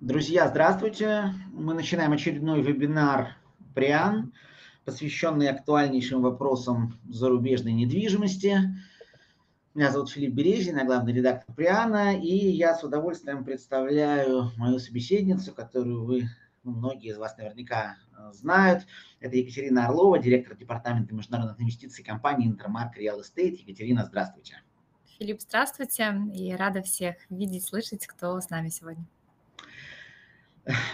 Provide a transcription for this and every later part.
Друзья, здравствуйте. Мы начинаем очередной вебинар Приан, посвященный актуальнейшим вопросам зарубежной недвижимости. Меня зовут Филипп Березин, я главный редактор Приана, и я с удовольствием представляю мою собеседницу, которую вы, ну, многие из вас наверняка э, знают. Это Екатерина Орлова, директор департамента международных инвестиций компании Intermark Real Estate. Екатерина, здравствуйте. Филипп, здравствуйте, и рада всех видеть, слышать, кто с нами сегодня.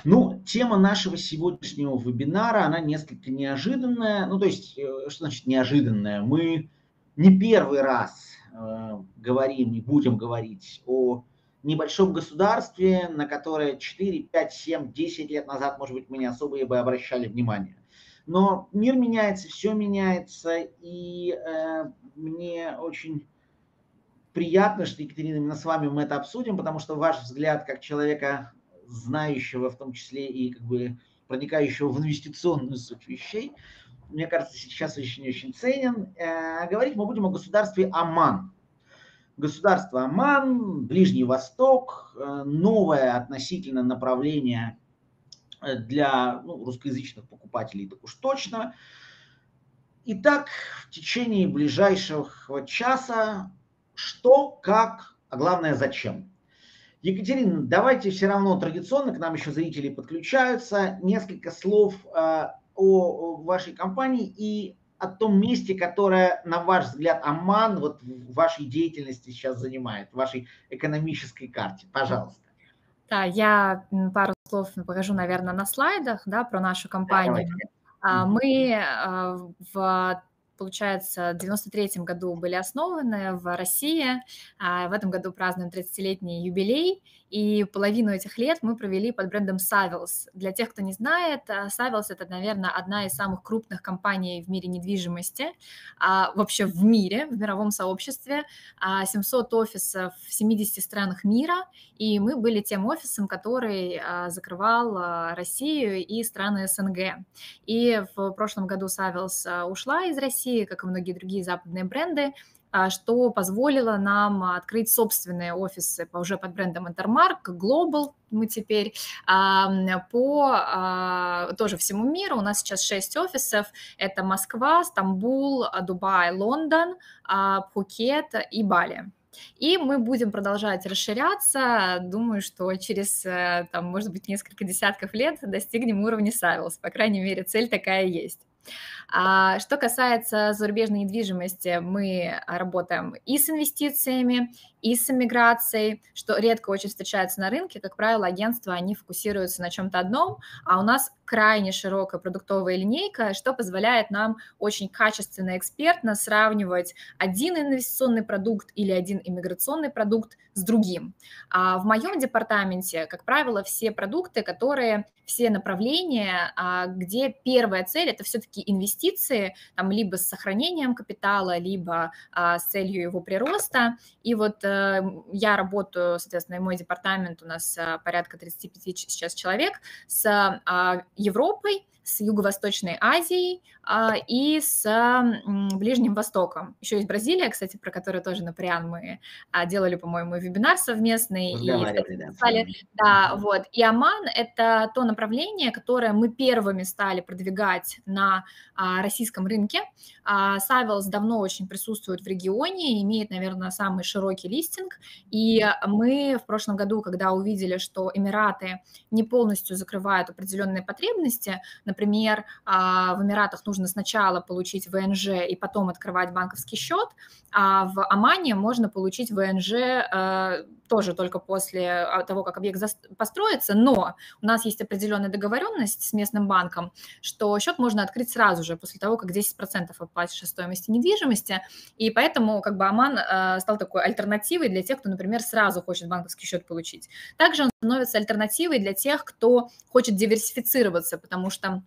Ну, тема нашего сегодняшнего вебинара, она несколько неожиданная. Ну, то есть, э, что значит неожиданная? Мы не первый раз э, говорим и будем говорить о небольшом государстве, на которое 4, 5, 7, 10 лет назад, может быть, мы не особо бы обращали внимание. Но мир меняется, все меняется, и э, мне очень приятно, что, Екатерина, именно с вами мы это обсудим, потому что ваш взгляд как человека, знающего в том числе и как бы проникающего в инвестиционную суть вещей, мне кажется, сейчас очень-очень ценен. Э, говорить мы будем о государстве Оман. Государство Оман, Ближний Восток, э, новое относительно направление э, для ну, русскоязычных покупателей, так уж точно. Итак, в течение ближайшего часа что, как, а главное зачем. Екатерина, давайте все равно традиционно, к нам еще зрители подключаются, несколько слов э, о вашей компании и о том месте, которое, на ваш взгляд, Оман вот в вашей деятельности сейчас занимает, в вашей экономической карте. Пожалуйста. Да, я пару слов покажу, наверное, на слайдах да, про нашу компанию. Да, Мы э, в получается, в 93 году были основаны в России. А в этом году празднуем 30-летний юбилей. И половину этих лет мы провели под брендом Savills. Для тех, кто не знает, Savills – это, наверное, одна из самых крупных компаний в мире недвижимости, а, вообще в мире, в мировом сообществе. 700 а, офисов в 70 странах мира, и мы были тем офисом, который закрывал Россию и страны СНГ. И в прошлом году Savills ушла из России, как и многие другие западные бренды, а, что позволило нам открыть собственные офисы уже под брендом Intermark, Global мы теперь, по а, тоже всему миру. У нас сейчас 6 офисов. Это Москва, Стамбул, Дубай, Лондон, а, Пхукет и Бали. И мы будем продолжать расширяться. Думаю, что через, э, там, может быть, несколько десятков лет достигнем уровня Savills. По крайней мере, цель такая есть. А что касается зарубежной недвижимости, мы работаем и с инвестициями, и с эмиграцией, что редко очень встречается на рынке. Как правило, агентства, они фокусируются на чем-то одном, а у нас крайне широкая продуктовая линейка, что позволяет нам очень качественно, экспертно сравнивать один инвестиционный продукт или один иммиграционный продукт с другим. А в моем департаменте, как правило, все продукты, которые, все направления, а, где первая цель – это все-таки инвестиции, там, либо с сохранением капитала, либо а, с целью его прироста. И вот э, я работаю, соответственно, и мой департамент, у нас э, порядка 35 сейчас человек, с а, Европой, с Юго-Восточной Азией а, и с Ближним Востоком. Еще есть Бразилия, кстати, про которую тоже на Приан мы а, делали, по-моему, вебинар совместный. И, да. да, вот. И Оман – это то направление, которое мы первыми стали продвигать на а, российском рынке. Savills давно очень присутствует в регионе, имеет, наверное, самый широкий листинг. И мы в прошлом году, когда увидели, что Эмираты не полностью закрывают определенные потребности, например, а, в Эмиратах нужно сначала получить ВНЖ и потом открывать банковский счет, а в Омане можно получить ВНЖ э, тоже только после а, того, как объект построится, но у нас есть определенная договоренность с местным банком, что счет можно открыть сразу же, после того, как 10% оплатишь стоимости недвижимости, и поэтому как бы Оман э, стал такой альтернативой для тех, кто, например, сразу хочет банковский счет получить. Также он становится альтернативой для тех, кто хочет диверсифицироваться, потому что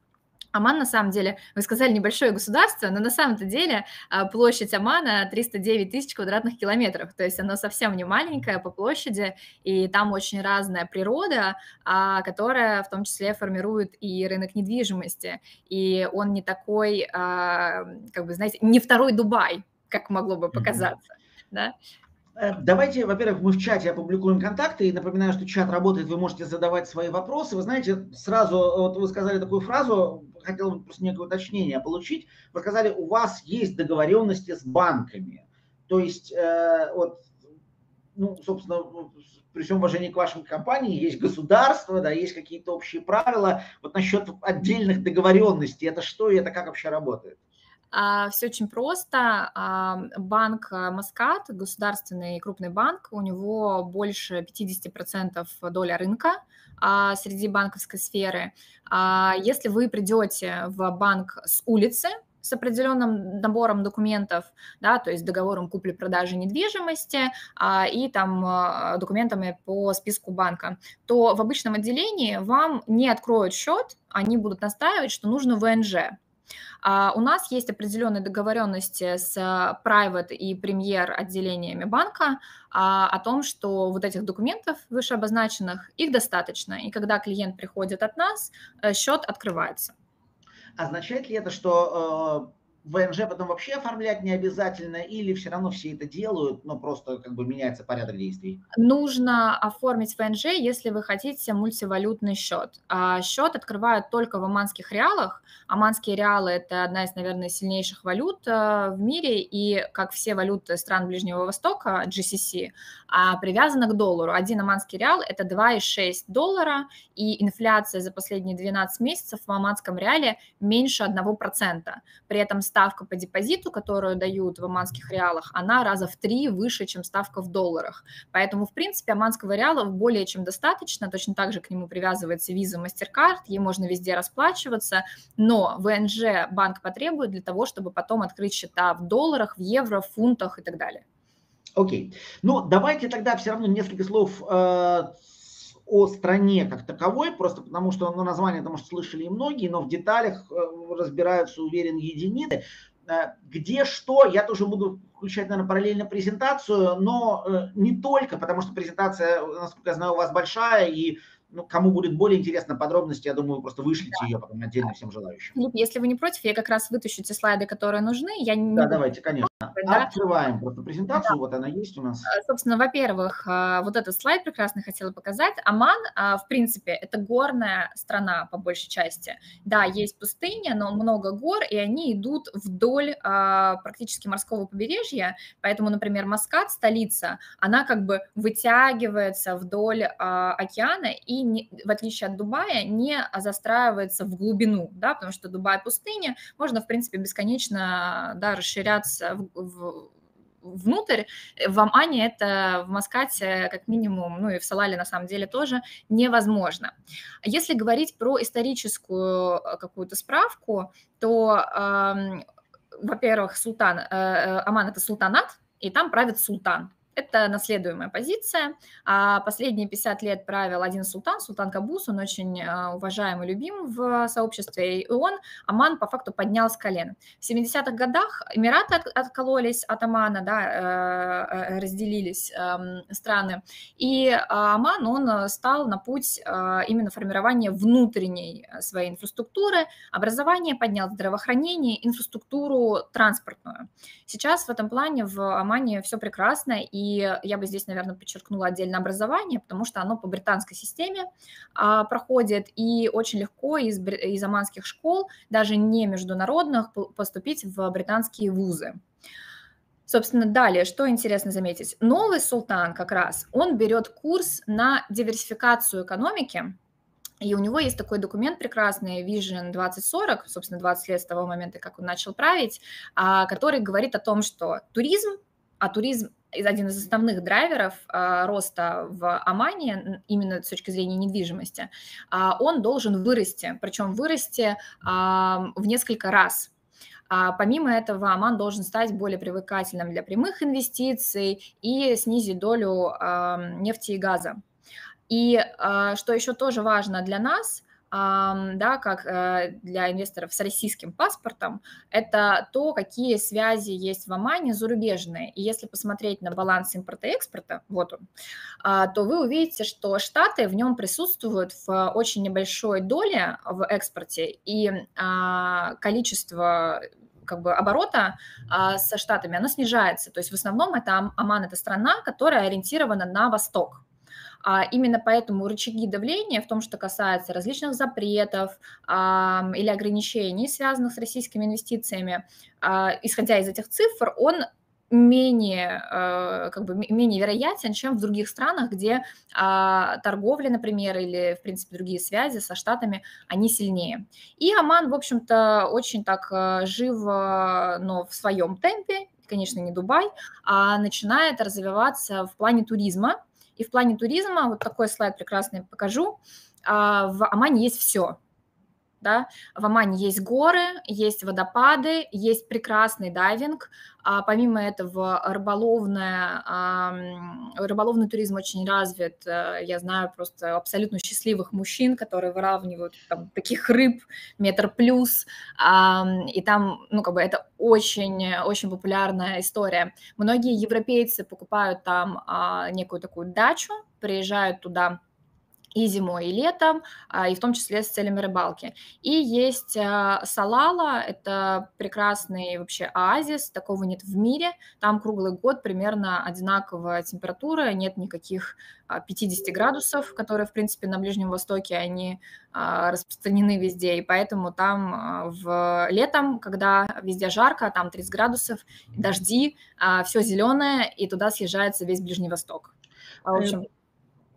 Оман, на самом деле, вы сказали небольшое государство, но на самом-то деле а, площадь Омана 309 тысяч квадратных километров, то есть она совсем не маленькая по площади, и там очень разная природа, а, которая в том числе формирует и рынок недвижимости, и он не такой, а, как бы, знаете, не второй Дубай, как могло бы показаться, mm-hmm. да. Э, давайте, во-первых, мы в чате опубликуем контакты. И напоминаю, что чат работает, вы можете задавать свои вопросы. Вы знаете, сразу, вот вы сказали такую фразу, хотел бы просто некое уточнение получить. Вы сказали, у вас есть договоренности с банками. То есть, э, вот, ну, собственно, при всем уважении к вашей компании, есть государство, да, есть какие-то общие правила. Вот насчет отдельных договоренностей, это что и это как вообще работает? А, Все очень просто. А, банк э, Маскат, государственный крупный банк, у него больше 50% доля рынка а, среди банковской сферы. Если вы придете в банк с улицы, с определенным набором документов, да, то есть договором купли-продажи недвижимости а, и там а, документами по списку банка, то в обычном отделении вам не откроют счет, они будут настаивать, что нужно ВНЖ. А у нас есть определенные договоренности с private и премьер отделениями банка а, о том, что вот этих документов вышеобозначенных, их достаточно. И когда клиент приходит от нас, э, счет открывается. Означает ли это, что э, ВНЖ потом вообще оформлять не обязательно, или все равно все это делают, но просто как бы меняется порядок действий? Нужно оформить ВНЖ, если вы хотите мультивалютный счет. А счет открывают только в оманских реалах. Оманские реалы – это одна из, наверное, сильнейших валют э, в мире, и как все валюты стран Ближнего Востока, GCC, а привязана к доллару. Один оманский реал – это 2,6 доллара, и инфляция за последние 12 месяцев в оманском реале меньше 1%. При этом ставка по депозиту, которую дают в оманских реалах, она раза в три выше, чем ставка в долларах. Поэтому, в принципе, оманского реала более чем достаточно. Точно так же к нему привязывается виза MasterCard, ей можно везде расплачиваться, но ВНЖ банк потребует для того, чтобы потом открыть счета в долларах, в евро, в фунтах и так далее. Окей. Ну, давайте тогда все равно несколько слов э, о стране как таковой, просто потому что ну, название, потому что слышали и многие, но в деталях э, разбираются, уверен, единицы. Э, где что, я тоже буду включать, наверное, параллельно презентацию, но э, не только, потому что презентация, насколько я знаю, у вас большая, и ну, кому будет более интересно подробности, я думаю, просто вышлите да. ее потом отдельно всем желающим. Филипп, если вы не против, я как раз вытащу те слайды, которые нужны. Я не да, давайте, конечно. Да? Открываем просто презентацию, да. вот она есть у нас. А, собственно, во-первых, а, вот этот слайд прекрасно хотела показать. Оман, а, в принципе, это горная страна по большей части. Да, есть пустыня, но много гор, и они идут вдоль практически морского побережья, поэтому, например, Маскат, столица, она как бы вытягивается вдоль океана и не, в отличие от Дубая, не застраивается в глубину, да, потому что Дубай пустыня, можно, в принципе, бесконечно да, расширяться в, в, внутрь. В Омане это в Маскате как минимум, ну и в Салале на самом деле тоже невозможно. Если говорить про историческую э, какую-то справку, то, э, во-первых, султан, э, э, Оман это султанат, и там правит султан. Это наследуемая позиция. А последние 50 лет правил один султан, султан Кабус, он очень а, уважаем и любим в сообществе, и он Аман по факту поднял с колен. В 70-х годах Эмираты от, откололись от Амана, да, э, э, разделились эм, страны, и Аман, он стал на путь э, именно формирования внутренней своей инфраструктуры, образование поднял, здравоохранение, инфраструктуру транспортную. Сейчас в этом плане в Омане все прекрасно, и я бы здесь, наверное, подчеркнула отдельно образование, потому что оно по британской системе а, проходит, и очень легко из, из оманских школ, даже не международных, поступить в британские вузы. Собственно, далее, что интересно заметить. Новый султан как раз, он берет курс на диверсификацию экономики, и у него есть такой документ прекрасный, Vision 2040, собственно, 20 лет с того момента, как он начал править, а, который говорит о том, что туризм, а туризм один из основных драйверов а, роста в Омане, именно с точки зрения недвижимости, а, он должен вырасти, причем вырасти а, в несколько раз. А помимо этого, Оман должен стать более привлекательным для прямых инвестиций и снизить долю э, нефти и газа. И э, что еще тоже важно для нас, да, как э, для инвесторов с российским паспортом, это то, какие связи есть в Омане зарубежные. И если посмотреть на баланс импорта и экспорта, вот он, а, то вы увидите, что Штаты в нем присутствуют в очень небольшой доле в экспорте, и а, количество как бы оборота а, со Штатами, оно снижается. То есть в основном это Оман – это страна, которая ориентирована на восток. А именно поэтому рычаги давления в том, что касается различных запретов а, или ограничений, связанных с российскими инвестициями, а, исходя из этих цифр, он менее, э, как бы, менее вероятен, чем в других странах, где а, торговля, например, или, в принципе, другие связи со Штатами, они сильнее. И Оман, в общем-то, очень так э, живо, но в своем темпе, конечно, не Дубай, а начинает развиваться в плане туризма. И в плане туризма, вот такой слайд прекрасный покажу, а, в Омане есть все да, в Омане есть горы, есть водопады, есть прекрасный дайвинг, а помимо этого рыболовная, рыболовный туризм очень развит, э, я знаю просто абсолютно счастливых мужчин, которые выравнивают там, таких рыб метр плюс, и там, ну, как бы это очень, очень популярная история. Многие европейцы покупают там а, некую такую дачу, приезжают туда и зимой, и летом, а, и в том числе с целями рыбалки. И есть а, Салала, это прекрасный вообще оазис, такого нет в мире, там круглый год примерно одинаковая температура, нет никаких 50 а, градусов, которые, в принципе, на Ближнем Востоке, они распространены везде, и поэтому там в летом, когда везде жарко, там 30 градусов, дожди, все зеленое, и туда съезжается весь Ближний Восток. В э, общем,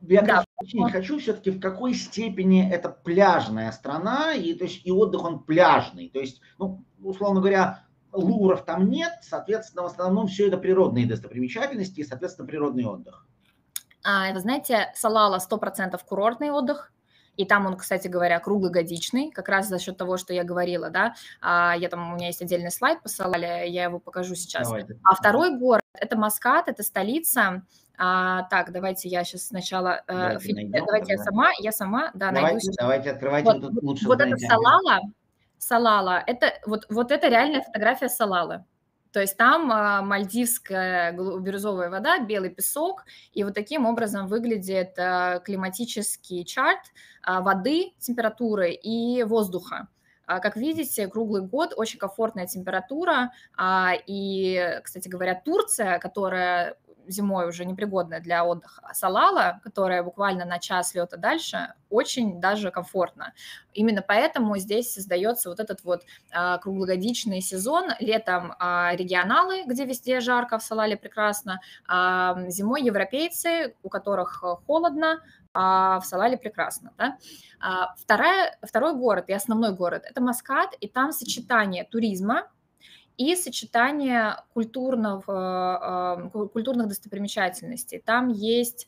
я да. Хочу все-таки, в какой степени это пляжная страна, и, то есть, и отдых он пляжный. То есть, ну, условно говоря, луров там нет, соответственно, в основном все это природные достопримечательности и, соответственно, природный отдых. А, вы знаете, Салала 100% курортный отдых, и там он, кстати говоря, круглогодичный, как раз за счет того, что я говорила, да, а, я там, у меня есть отдельный слайд посылали, я его покажу сейчас. Давайте. А второй город – это Маскат, это столица, а, так, давайте я сейчас сначала, э, давайте, Филипп, найдем, давайте я сама, я сама, да, давайте, найду. Давайте, открывайте вот, вот лучше. Вот это Салала, Салала, это вот, вот это реальная фотография Салалы. То есть там а, мальдивская бирюзовая вода, белый песок, и вот таким образом выглядит а, климатический чарт а, воды, температуры и воздуха. Как видите, круглый год очень комфортная температура. И, кстати говоря, Турция, которая зимой уже непригодная для отдыха. А Салала, которая буквально на час лета дальше, очень даже комфортно. Именно поэтому здесь создается вот этот вот а, круглогодичный сезон. Летом а, регионалы, где везде жарко, в Салале прекрасно. А, зимой европейцы, у которых холодно, а в Салале прекрасно. Да? А, вторая, второй город и основной город – это Маскат, и там сочетание туризма, и сочетание культурного, культурных достопримечательностей. Там есть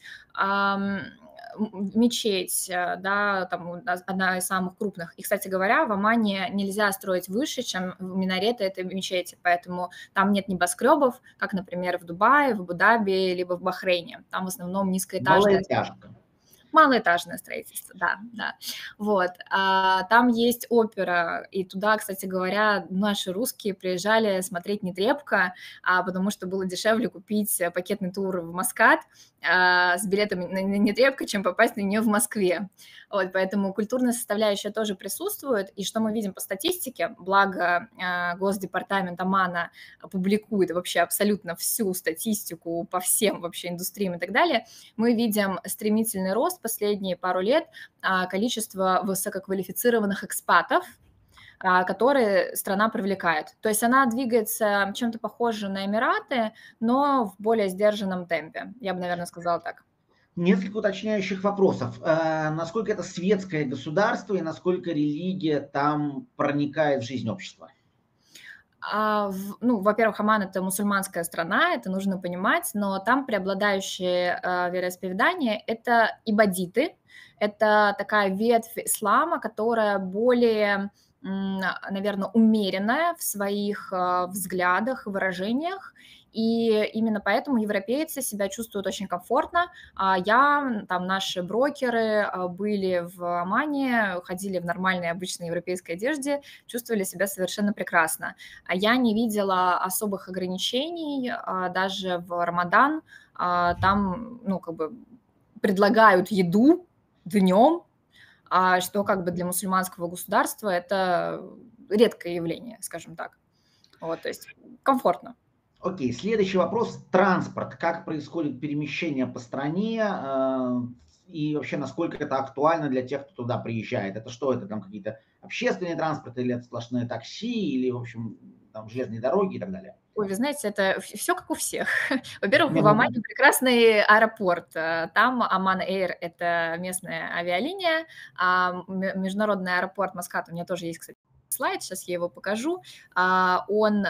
мечеть, э, да, там одна из самых крупных. И, кстати говоря, в Омане нельзя строить выше, чем минареты этой мечети, поэтому там нет небоскребов, как, например, в Дубае, в Абу-Даби, либо в Бахрейне. Там в основном низкоэтажные. Малоэтажка. Малоэтажное строительство, да, да. Вот. А, там есть опера, и туда, кстати говоря, наши русские приезжали смотреть «Нетребко», а, потому что было дешевле купить пакетный тур в Маскат а, с билетами на «Нетребко», чем попасть на нее в Москве. Вот, поэтому культурная составляющая тоже присутствует, и что мы видим по статистике, благо а, Госдепартамент Омана публикует вообще абсолютно всю статистику по всем вообще индустриям и так далее, мы видим стремительный рост последние пару лет а, количество высококвалифицированных экспатов, а, которые страна привлекает. То есть она двигается чем-то похоже на Эмираты, но в более сдержанном темпе. Я бы, наверное, сказала так. Несколько уточняющих вопросов. А, насколько это светское государство и насколько религия там проникает в жизнь общества? А, ну, во-первых, Оман – это мусульманская страна, это нужно понимать, но там преобладающее а, вероисповедание – это ибадиты, это такая ветвь ислама, которая более наверное, умеренная в своих а, взглядах, выражениях, и именно поэтому европейцы себя чувствуют очень комфортно. А я, там наши брокеры а, были в Омане, ходили в нормальной обычной европейской одежде, чувствовали себя совершенно прекрасно. А я не видела особых ограничений даже в Рамадан. Там, ну, как бы предлагают еду днем, что как бы для мусульманского государства это редкое явление, скажем так. Вот, то есть комфортно. Окей, следующий вопрос. Транспорт. Как происходит перемещение по стране э, и вообще насколько это актуально для тех, кто туда приезжает? Это что, это там какие-то общественные транспорты или это сплошные такси или, в общем, там железные дороги и так далее? Ой, вы знаете, это все как у всех. Во-первых, в Омане прекрасный аэропорт. Там Аман Эйр – это местная авиалиния, а международный аэропорт Маскат, у меня тоже есть, кстати, слайд, сейчас я его покажу. А, он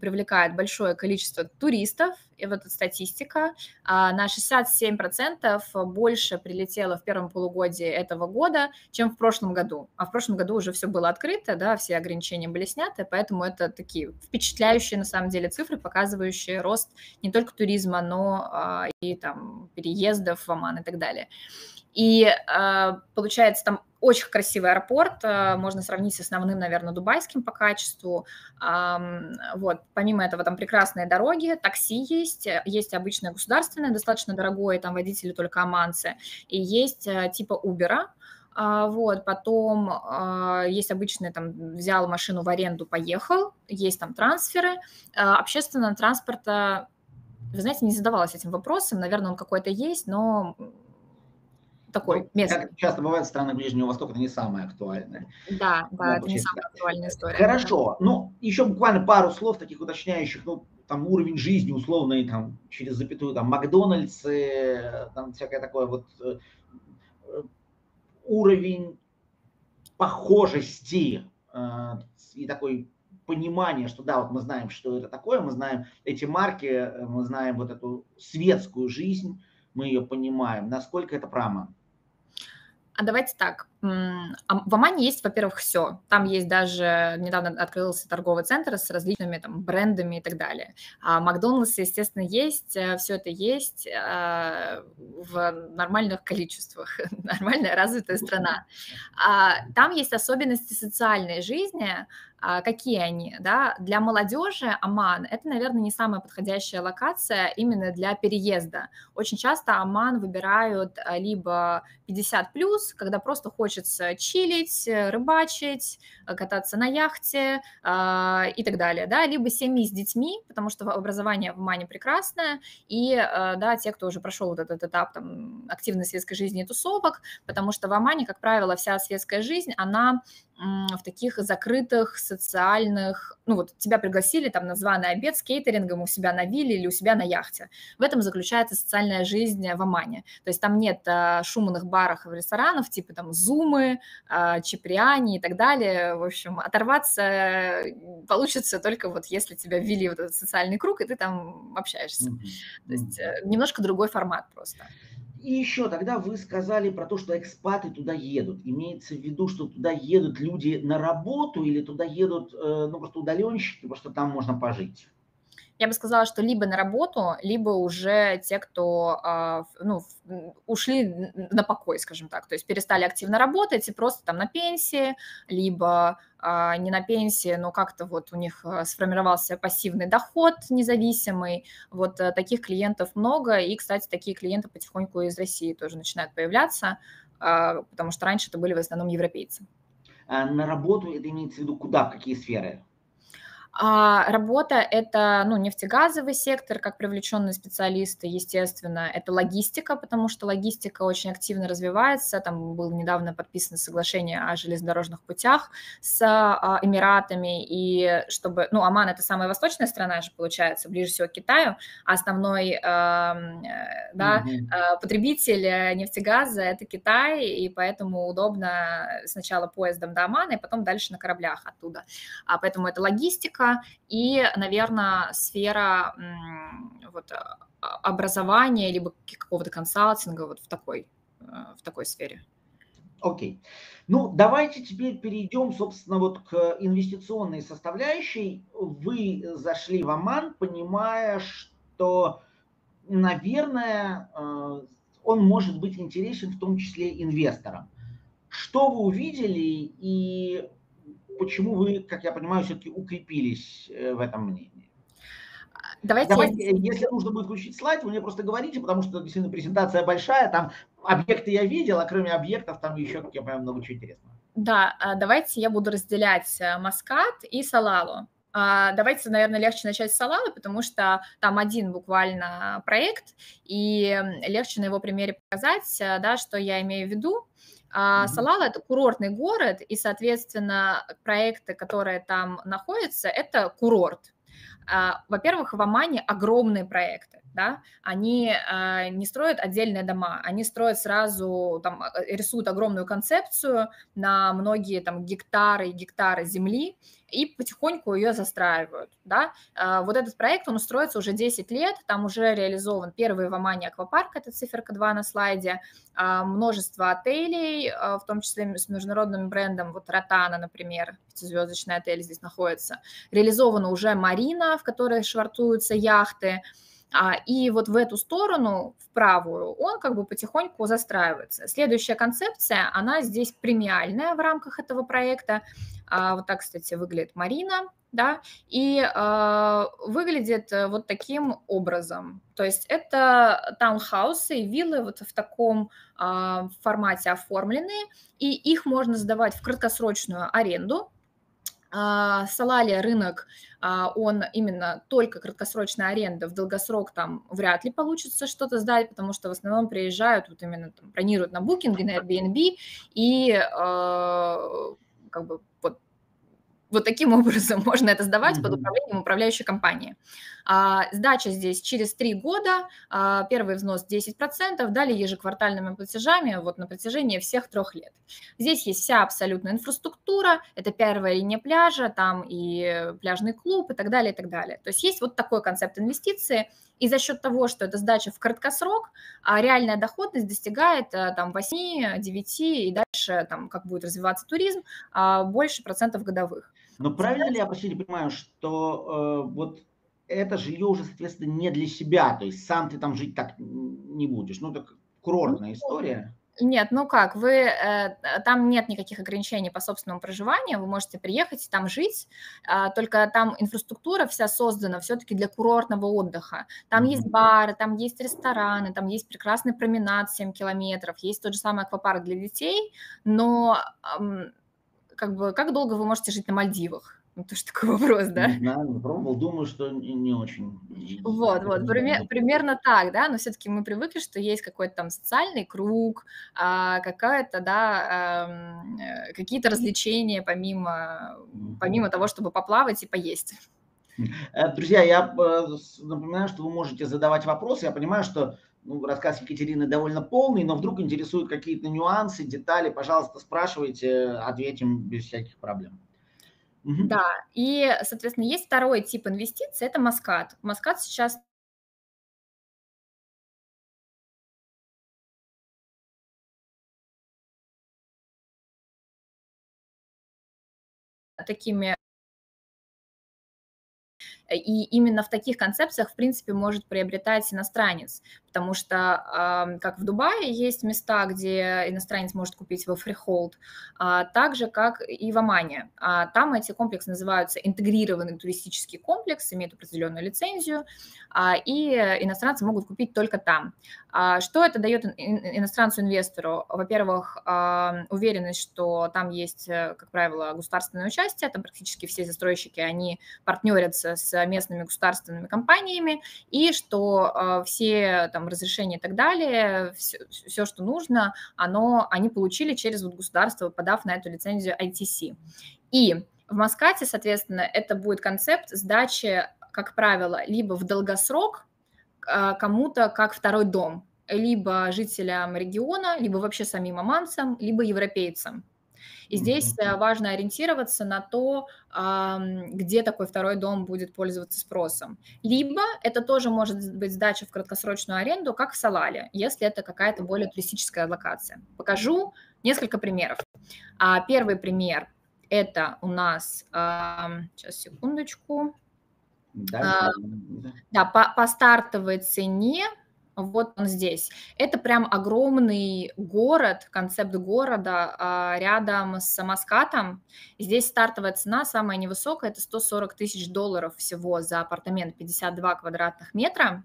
привлекает большое количество туристов, и вот эта статистика, а, на 67% больше прилетело в первом полугодии этого года, чем в прошлом году. А в прошлом году уже все было открыто, да, все ограничения были сняты, поэтому это такие впечатляющие на самом деле цифры, показывающие рост не только туризма, но а, и там переездов в Оман и так далее. И получается, там очень красивый аэропорт, э, можно сравнить с основным, наверное, дубайским по качеству. Вот, помимо этого там прекрасные дороги, такси есть, э, есть обычное государственное, достаточно дорогое, там водители только оманцы, и есть э, типа Uber, а, вот, потом а, есть обычный, там, взял машину в аренду, поехал, есть там трансферы, общественного транспорта, вы знаете, не задавалась этим вопросом, наверное, он какой-то есть, но такой ну, местный. Как часто бывает, страны Ближнего Востока это не самое актуальное. Да, да, это не самая актуальная история. Хорошо. Ну, еще буквально пару слов таких уточняющих. Ну, там уровень жизни условный, там, через запятую, там, Макдональдс, там, всякое такое вот э, уровень похожести э, и такой понимание, что да, вот мы знаем, что это такое, мы знаем эти марки, э, мы знаем вот эту светскую жизнь, мы ее понимаем. Насколько это прямо? А давайте так. В Омане есть, во-первых, все. Там есть даже, недавно открылся торговый центр с различными там брендами и так далее. А Макдональдс, естественно, есть, э, все это есть э, в нормальных количествах. Нормальная развитая страна. А там есть особенности социальной жизни, а, какие они, да, для молодежи Оман – это, наверное, не самая подходящая локация именно для переезда. Очень часто Оман выбирают а, либо 50+, когда просто хочется чилить, рыбачить, кататься на яхте э, и так далее, да, либо семьи с детьми, потому что образование в Омане прекрасное, и, э, да, те, кто уже прошел вот этот этап там активной светской жизни и тусовок, потому что в Омане, как правило, вся светская жизнь, она в таких закрытых социальных, ну вот тебя пригласили там на званый обед с кейтерингом у себя на вилле или у себя на яхте. В этом заключается социальная жизнь в Омане. То есть там нет а, шумных баров и ресторанов типа там Зумы, а, Чиприани и так далее. В общем, оторваться получится только вот если тебя ввели в этот социальный круг, и ты там общаешься. Mm-hmm. То есть э, немножко другой формат просто. И еще тогда вы сказали про то, что экспаты туда едут. Имеется в виду, что туда едут люди на работу или туда едут э, ну, просто удаленщики, потому что там можно пожить? Я бы сказала, что либо на работу, либо уже те, кто а, ну, ушли на покой, скажем так, то есть перестали активно работать и просто там на пенсии, либо а, не на пенсии, но как-то вот у них а, сформировался пассивный доход независимый. Вот э, таких клиентов много, и, кстати, такие клиенты потихоньку из России тоже начинают появляться, потому что раньше это были в основном европейцы. На работу это имеется в виду куда, какие сферы? А работа – это ну, нефтегазовый сектор, как привлеченные специалисты, естественно. Это логистика, потому что логистика очень активно развивается. Там было недавно подписано соглашение о железнодорожных путях с а, Эмиратами. И чтобы… Ну, Оман – это самая восточная страна же, получается, ближе всего к Китаю. А основной э, да, mm-hmm. потребитель нефтегаза – это Китай, и поэтому удобно сначала поездом до Омана, и потом дальше на кораблях оттуда. А поэтому это логистика, и, наверное, сфера вот, а, образования либо какого-то консалтинга вот в такой, э, в такой сфере. Окей. Okay. Ну, давайте теперь перейдем, собственно, вот к инвестиционной составляющей. Вы зашли в Оман, понимая, что, наверное, э, он может быть интересен в том числе инвесторам. Что вы увидели и почему вы, как я понимаю, все-таки укрепились э, в этом мнении? Давайте, Давайте я... если нужно будет включить слайд, вы мне просто говорите, потому что действительно презентация большая, там объекты я видел, а кроме объектов там еще, как я понимаю, много чего интересного. Да, а, давайте я буду разделять э, Маскат и Салалу. А, давайте, наверное, легче начать с Салалы, потому что там один буквально проект, и легче на его примере показать, э, да, что я имею в виду. А Салала – это курортный город, и, соответственно, проекты, которые там находятся, это курорт. А, во-первых, в Омане огромные проекты, да, они а, не строят отдельные дома, они строят сразу, там, рисуют огромную концепцию на многие там гектары и гектары земли, и потихоньку ее застраивают, да. А, вот этот проект, он устроится уже 10 лет, там уже реализован первый в Омане аквапарк, это циферка 2 на слайде, а, множество отелей, а, в том числе с международным брендом, вот Ротана, например, пятизвездочный отель здесь находится. Реализована уже марина, в которой швартуются яхты, а, и вот в эту сторону, в правую, он как бы потихоньку застраивается. Следующая концепция, она здесь премиальная в рамках этого проекта. А, вот так, кстати, выглядит Марина, да, и э, выглядит вот таким образом. То есть это таунхаусы и виллы вот в таком э, формате оформленные, и их можно сдавать в краткосрочную аренду, а, Салалия рынок, а, он именно только краткосрочная аренда, в долгосрок там вряд ли получится что-то сдать, потому что в основном приезжают, вот именно там, бронируют на Booking, на Airbnb, и э, как бы вот вот таким образом можно это сдавать mm-hmm. под управлением управляющей компании. А, сдача здесь через три года, а, первый взнос 10%, далее ежеквартальными платежами вот на протяжении всех трех лет. Здесь есть вся абсолютная инфраструктура, это первая линия пляжа, там и пляжный клуб и так далее, и так далее. То есть есть вот такой концепт инвестиции, и за счет того, что это сдача в краткосрок, а реальная доходность достигает э, там 8, 9 и дальше там как будет развиваться туризм, а, больше процентов годовых. Но правильно ли я, простите, понимаю, что э, вот это жилье уже, соответственно, не для себя, то есть сам ты там жить так не будешь, ну, так курортная история. Нет, ну как, вы э, там нет никаких ограничений по собственному проживанию, вы можете приехать и там жить, э, только там инфраструктура вся создана все-таки для курортного отдыха. Там mm-hmm. есть бары, там есть рестораны, там есть прекрасный променад 7 километров, есть тот же самый аквапарк для детей, но э, как бы, как долго вы можете жить на Мальдивах? Ну, тоже такой вопрос, да? Не знаю, не пробовал, думаю, что не, не очень. Вот, вот, пример, примерно так, да, но все-таки мы привыкли, что есть какой-то там социальный круг, а, какая-то, да, а, какие-то развлечения помимо, помимо того, чтобы поплавать и поесть. Э, друзья, я э, напоминаю, что вы можете задавать вопросы. Я понимаю, что ну, рассказ Екатерины довольно полный, но вдруг интересуют какие-то нюансы, детали, пожалуйста, спрашивайте, ответим без всяких проблем. Да, и, соответственно, есть второй тип инвестиций, это Маскат. Маскат сейчас такими и именно в таких концепциях, в принципе, может приобретать иностранец, потому что как в Дубае есть места, где иностранец может купить во freehold, а так же, как и в Омане. А там эти комплексы называются интегрированный туристический комплекс, имеют определенную лицензию, а, и иностранцы могут купить только там. Что это дает иностранцу-инвестору? Во-первых, уверенность, что там есть, э, как правило, государственное участие, там практически все застройщики, они партнерятся с местными государственными компаниями, и что все там разрешения и так далее, все, все что нужно, оно, они получили через вот государство, подав на эту лицензию ITC. И в Маскате, соответственно, это будет концепт сдачи, как правило, либо в долгосрок а, кому-то как второй дом, либо жителям региона, либо вообще самим оманцам, либо европейцам. И здесь э, важно ориентироваться на то, где такой второй дом будет пользоваться спросом. Либо это тоже может быть сдача в краткосрочную аренду, как в Салале, если это какая-то более туристическая локация. Покажу несколько примеров. А, первый пример – это у нас, сейчас, секундочку, да, да по, по стартовой цене вот он здесь. Это прям огромный город, концепт города а, рядом с Маскатом. Здесь стартовая цена самая невысокая, это 140 тысяч долларов всего за апартамент 52 квадратных метра.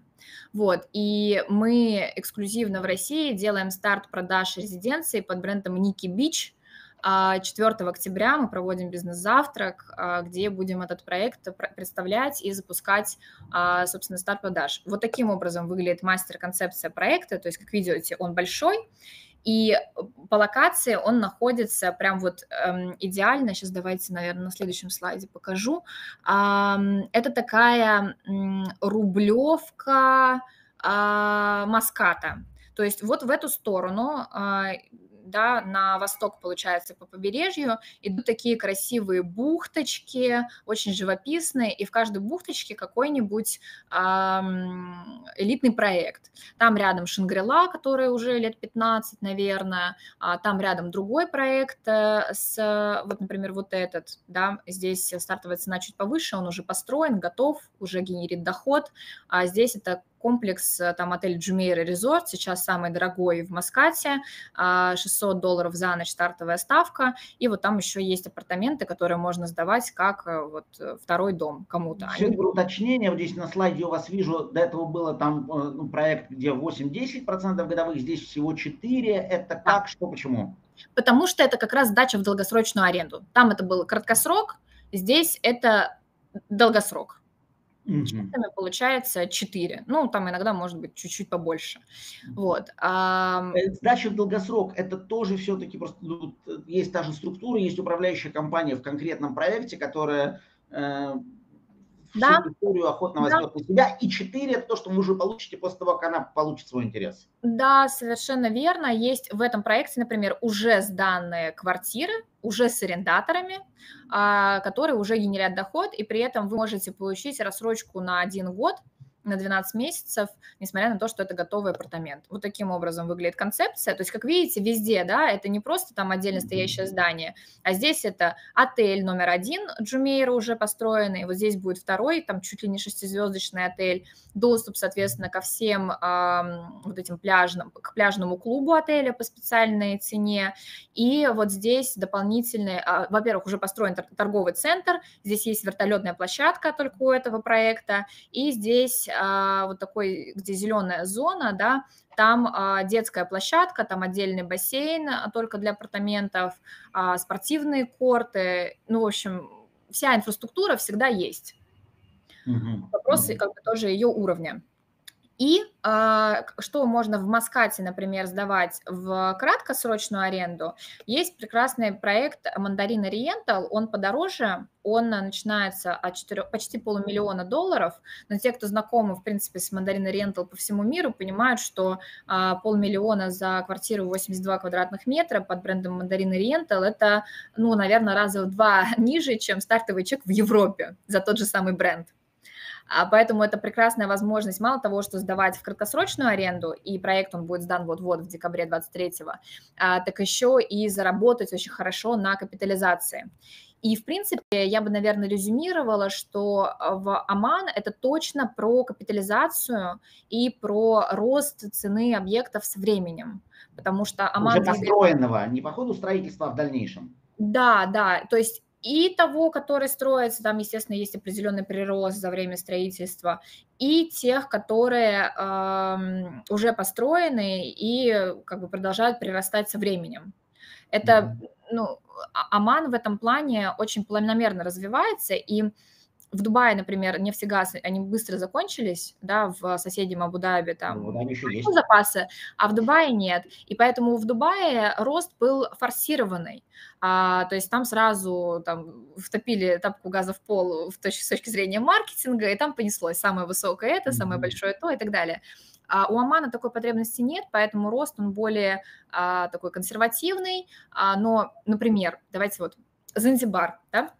Вот, и мы эксклюзивно в России делаем старт продаж резиденции под брендом Ники Бич. 4 октября мы проводим бизнес-завтрак, где будем этот проект представлять и запускать, собственно, старт продаж. Вот таким образом выглядит мастер-концепция проекта, то есть, как видите, он большой, и по локации он находится прям вот эм, идеально. Сейчас давайте, наверное, на следующем слайде покажу. Эм, это такая эм, рублевка э, Маската. То есть вот в эту сторону да, на восток, получается, по побережью, идут такие красивые бухточки, очень живописные, и в каждой бухточке какой-нибудь эм, элитный проект. Там рядом Шангрила, который уже лет 15, наверное, а там рядом другой проект э, с, вот, например, вот этот, да, здесь стартовая цена чуть повыше, он уже построен, готов, уже генерит доход, а здесь это комплекс, э, там отель Джумейра Резорт, сейчас самый дорогой в Маскате, 600 а, долларов за ночь стартовая ставка, и вот там еще есть апартаменты, которые можно сдавать как э, вот э, второй дом кому-то. Они... уточнение, вот здесь на слайде у вас вижу, до этого было там ну, проект, где 8-10% годовых, здесь всего 4, это как, да. что, почему? Потому что это как раз сдача в долгосрочную аренду. Там это был краткосрок, здесь это долгосрок. Чистыми получается 4. Ну, там иногда может быть чуть-чуть побольше. Вот. А... Сдача в долгосрок – это тоже все-таки просто ну, есть та же структура, есть управляющая компания в конкретном проекте, которая э, да. всю историю охотно возьмет да. на себя. И 4 – это то, что вы уже получите после того, как она получит свой интерес. Да, совершенно верно. Есть в этом проекте, например, уже сданные квартиры, уже с арендаторами, а, которые уже генерят доход, и при этом вы можете получить рассрочку на один год – на 12 месяцев, несмотря на то, что это готовый апартамент. Вот таким образом выглядит концепция. То есть, как видите, везде, да, это не просто там отдельно стоящее здание, а здесь это отель номер один Джумейра уже построенный, вот здесь будет второй, там чуть ли не шестизвездочный отель, доступ, соответственно, ко всем э, вот этим пляжным, к пляжному клубу отеля по специальной цене, и вот здесь дополнительный, э, во-первых, уже построен торговый центр, здесь есть вертолетная площадка только у этого проекта, и здесь а, вот такой, где зеленая зона, да, там а, детская площадка, там отдельный бассейн а, только для апартаментов, а, спортивные корты, ну, в общем, вся инфраструктура всегда есть. Угу. Вопросы как бы тоже ее уровня. И э, что можно в Маскате, например, сдавать в краткосрочную аренду? Есть прекрасный проект Мандарин Ориентал, он подороже, он начинается от 4, почти полумиллиона долларов, но те, кто знакомы, в принципе, с Мандарин Ориентал по всему миру, понимают, что э, полмиллиона за квартиру 82 квадратных метра под брендом Мандарин Ориентал – это, ну, наверное, раза в два ниже, чем стартовый чек в Европе за тот же самый бренд. А поэтому это прекрасная возможность, мало того, что сдавать в краткосрочную аренду, и проект он будет сдан вот-вот в декабре 23-го, а, так еще и заработать очень хорошо на капитализации. И, в принципе, я бы, наверное, резюмировала, что в Оман это точно про капитализацию и про рост цены объектов с временем. Потому что Оман... Уже построенного, не по ходу строительства, а в дальнейшем. Да, да, то есть и того, который строится, там, естественно, есть определенный прирост за время строительства, и тех, которые э, уже построены и как бы продолжают прирастать со временем. Это, ну, а, Оман в этом плане очень планомерно развивается, и в Дубае, например, нефтегаз, они быстро закончились, да, в соседнем Абу-Даби там ну, еще есть. запасы, а в Дубае нет. И поэтому в Дубае рост был форсированный. А, то есть там сразу там, втопили тапку газа в пол в точ- с точки зрения маркетинга, и там понеслось самое высокое это, самое большое то и так далее. А у Омана такой потребности нет, поэтому рост он более а, такой консервативный. А, но, например, давайте вот Занзибар, да,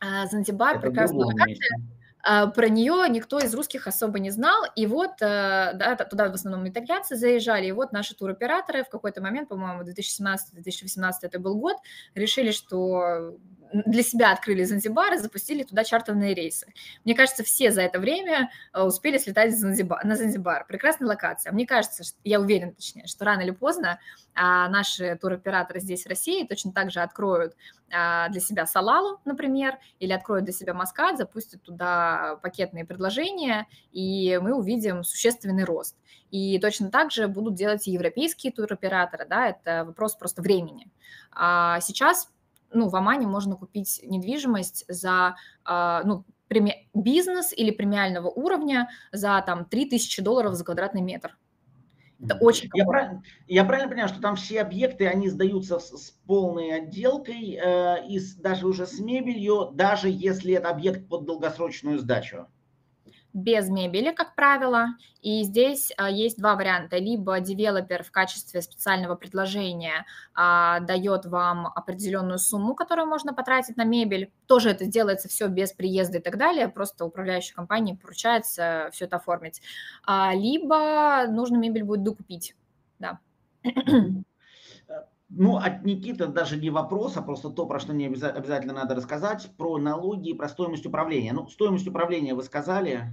Занзибар, Это прекрасная локация. А, про нее никто из русских особо не знал, и вот э, да, туда в основном итальянцы заезжали, и вот наши туроператоры в какой-то момент, по-моему, 2017-2018 это был год, решили, что для себя открыли Занзибар и запустили туда чартерные рейсы. Мне кажется, все за это время э, успели слетать Занзибар, на Занзибар. Прекрасная локация. Мне кажется, я уверена, точнее, что рано или поздно а, наши туроператоры здесь, в России, точно так же откроют а, для себя Салалу, например, или откроют для себя Маскат, запустят туда пакетные предложения, и мы увидим существенный рост. И точно так же будут делать и европейские туроператоры, да, это вопрос просто времени. А сейчас ну, в Омане можно купить недвижимость за, а, ну, преми... бизнес или премиального уровня за там 3000 долларов за квадратный метр. Это очень я, прав... я правильно понимаю, что там все объекты, они сдаются с, с полной отделкой, э, и с, даже уже с мебелью, даже если это объект под долгосрочную сдачу? Без мебели, как правило. И здесь а, есть два варианта. Либо девелопер в качестве специального предложения а, дает вам определенную сумму, которую можно потратить на мебель. Тоже это делается все без приезда и так далее. Просто управляющей компании поручается все это оформить. А, либо нужно мебель будет докупить. Да. Ну, от Никиты даже не вопрос, а просто то, про что мне обязательно надо рассказать, про налоги и про стоимость управления. Ну, стоимость управления вы сказали.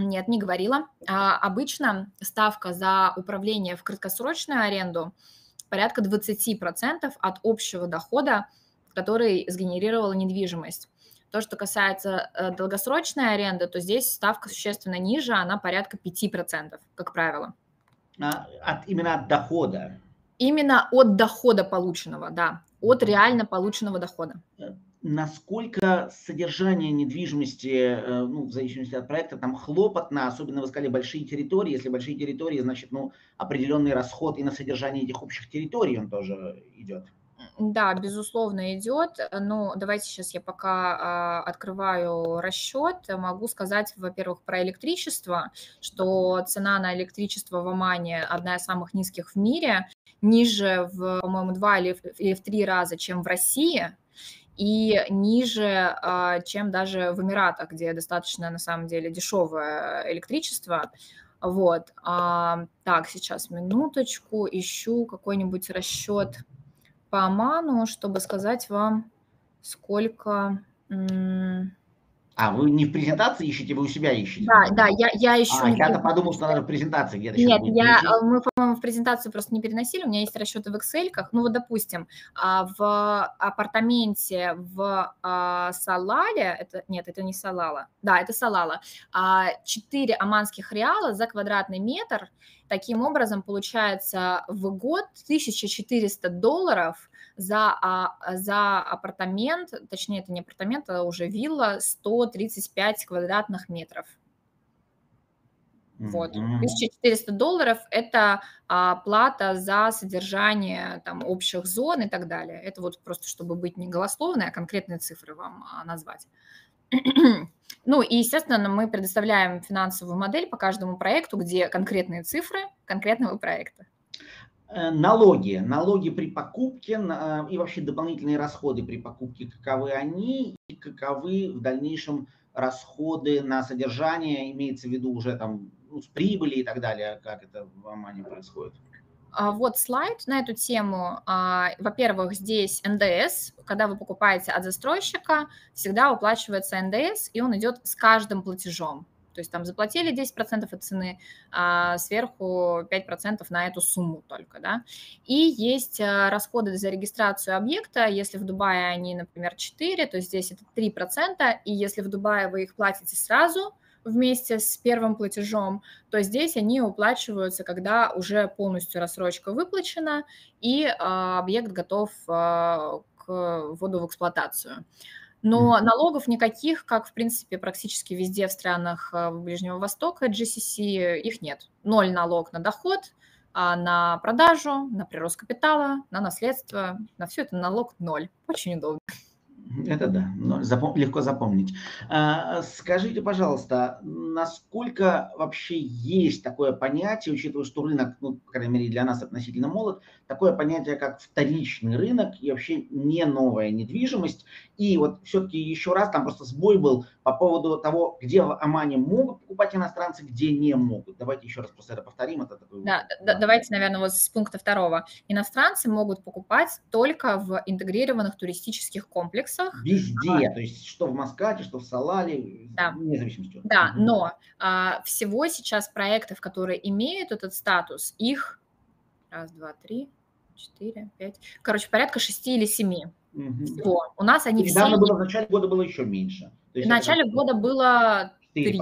Нет, не говорила. А, обычно ставка за управление в краткосрочную аренду порядка 20% от общего дохода, который сгенерировала недвижимость. То, что касается э, долгосрочной аренды, то здесь ставка существенно ниже, она порядка 5%, как правило. А, от, именно от дохода? Именно от дохода полученного, да, от реально полученного дохода. Насколько содержание недвижимости, э, ну, в зависимости от проекта, там хлопотно, особенно вы сказали большие территории. Если большие территории, значит, ну, определенный расход и на содержание этих общих территорий он тоже идет. Да, безусловно, идет. Ну, давайте сейчас я пока а, открываю расчет. Могу сказать, во-первых, про электричество, что цена на электричество в Омане одна из самых низких в мире, ниже, в, по-моему, два или или в три раза, чем в России и ниже, а, чем даже в Эмиратах, где достаточно, на самом деле, дешевое электричество. Вот. А, так, сейчас минуточку, ищу какой-нибудь расчет по Оману, чтобы сказать вам, сколько... А, вы не в презентации ищете, вы у себя ищете? Да, да, я, я ищу. А, я-то подумал, что надо в презентации где-то Нет, я, мы, по-моему, в презентацию просто не переносили, у меня есть расчеты в Excel. Ну вот, допустим, а, в апартаменте в а, Салале, это, нет, это не Салала, да, это Салала, 4 оманских реала за квадратный метр, таким образом получается в год 1400 долларов за, а, за апартамент, точнее, это не апартамент, а уже вилла, 135 квадратных метров. Вот. 1400 долларов – это а, плата за содержание там, общих зон и так далее. Это вот просто, чтобы быть не голословной, а конкретные цифры вам а, назвать. ну и, естественно, мы предоставляем финансовую модель по каждому проекту, где конкретные цифры конкретного проекта. Э, налоги, налоги при покупке э, и вообще дополнительные расходы при покупке, каковы они и каковы в дальнейшем расходы на содержание, имеется в виду уже там ну, с прибыли и так далее, как это в Омане происходит. А, вот слайд на эту тему. А, во-первых, здесь НДС. Когда вы покупаете от застройщика, всегда уплачивается НДС, и он идет с каждым платежом. То есть там заплатили 10% от цены, а сверху 5% на эту сумму только, да. И есть а, расходы за регистрацию объекта, если в Дубае они, например, 4, то здесь это 3%, и если в Дубае вы их платите сразу, вместе с первым платежом, то здесь они уплачиваются, когда уже полностью рассрочка выплачена и а, объект готов а, к вводу в эксплуатацию. Но налогов никаких, как, в принципе, практически везде в странах э, Ближнего Востока, GCC, их нет. Ноль налог на доход, а на продажу, на прирост капитала, на наследство, на все это налог ноль. Очень удобно. Это да, запом- легко запомнить. А, скажите, пожалуйста, насколько вообще есть такое понятие, учитывая, что рынок, ну, по крайней мере, для нас относительно молод, такое понятие, как вторичный рынок и вообще не новая недвижимость. И вот все-таки еще раз, там просто сбой был по поводу того, где в Омане могут покупать иностранцы, где не могут. Давайте еще раз просто это повторим. Это такой... да, да, давайте, наверное, вот с пункта второго. Иностранцы могут покупать только в интегрированных туристических комплексах, индексах. Везде, а, то есть что в Маскате, что в Салале, да. вне зависимости. Да, но а, всего сейчас проектов, которые имеют этот статус, их раз, два, три, четыре, пять, короче, порядка шести или семи угу. всего. У нас они Недавно все... было, в начале года было еще меньше. в начале года было 4,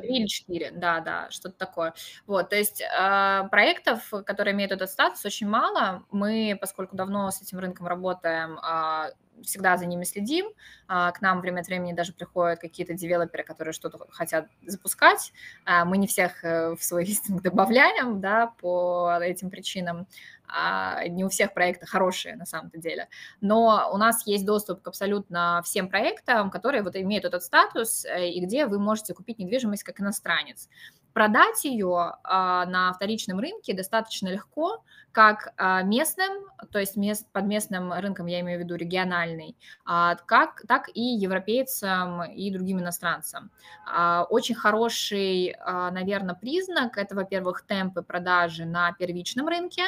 три или четыре, да, да, что-то такое. Вот, то есть э, проектов, которые имеют этот статус, очень мало. Мы, поскольку давно с этим рынком работаем, э, всегда за ними следим. А, к нам время от времени даже приходят какие-то девелоперы, которые что-то хотят запускать. Мы не всех э, в свой листинг добавляем, да, по этим причинам. А, не у всех проекты хорошие на самом-то деле. Но у нас есть доступ к абсолютно всем проектам, которые вот имеют этот статус, э, и где вы можете купить недвижимость как иностранец. Продать ее на вторичном рынке достаточно легко, как а, местным, то есть мест, под местным рынком я имею в виду региональный, а, как, так и европейцам и другим иностранцам. А, очень хороший, наверное, признак – это, во-первых, темпы продажи на первичном рынке.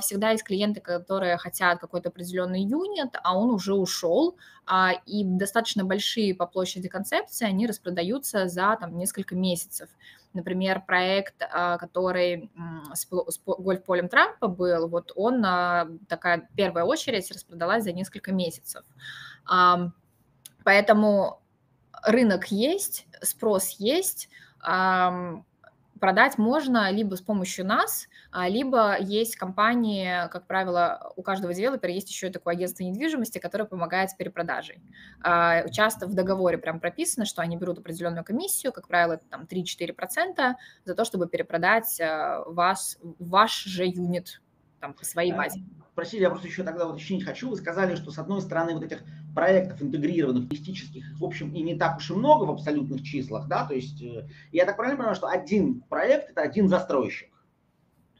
Всегда есть клиенты, которые хотят какой-то определенный юнит, а он уже ушел, и достаточно большие по площади концепции, они распродаются за там, несколько месяцев. Например, проект, который с гольф-полем Трампа был, вот он, а, такая первая очередь распродалась за несколько месяцев. Поэтому рынок есть, спрос есть, продать можно либо с помощью нас, а, либо есть компании, как правило, у каждого девелопера есть еще такое агентство недвижимости, которое помогает с перепродажей. А, часто в договоре прям прописано, что они берут определенную комиссию, как правило, это там 3-4% за то, чтобы перепродать а, вас, ваш же юнит там, по своей базе. Простите, я просто еще тогда уточнить хочу. Вы сказали, что с одной стороны вот этих проектов интегрированных, туристических, в общем, и не так уж и много в абсолютных числах, да, то есть э, я так правильно понимаю, что один проект – это один застройщик?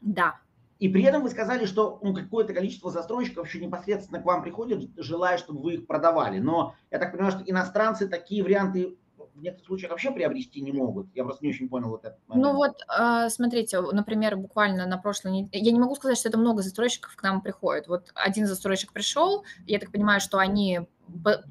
Да. И при этом вы сказали, что ну, какое-то количество застройщиков еще непосредственно к вам приходят, желая, чтобы вы их продавали. Но я так понимаю, что иностранцы такие варианты в некоторых случаях вообще приобрести не могут. Я просто не очень понял вот это. Ну вот, а, смотрите, например, буквально на прошлой неделе, я не могу сказать, что это много застройщиков к нам приходит. Вот один застройщик пришел, я так понимаю, что они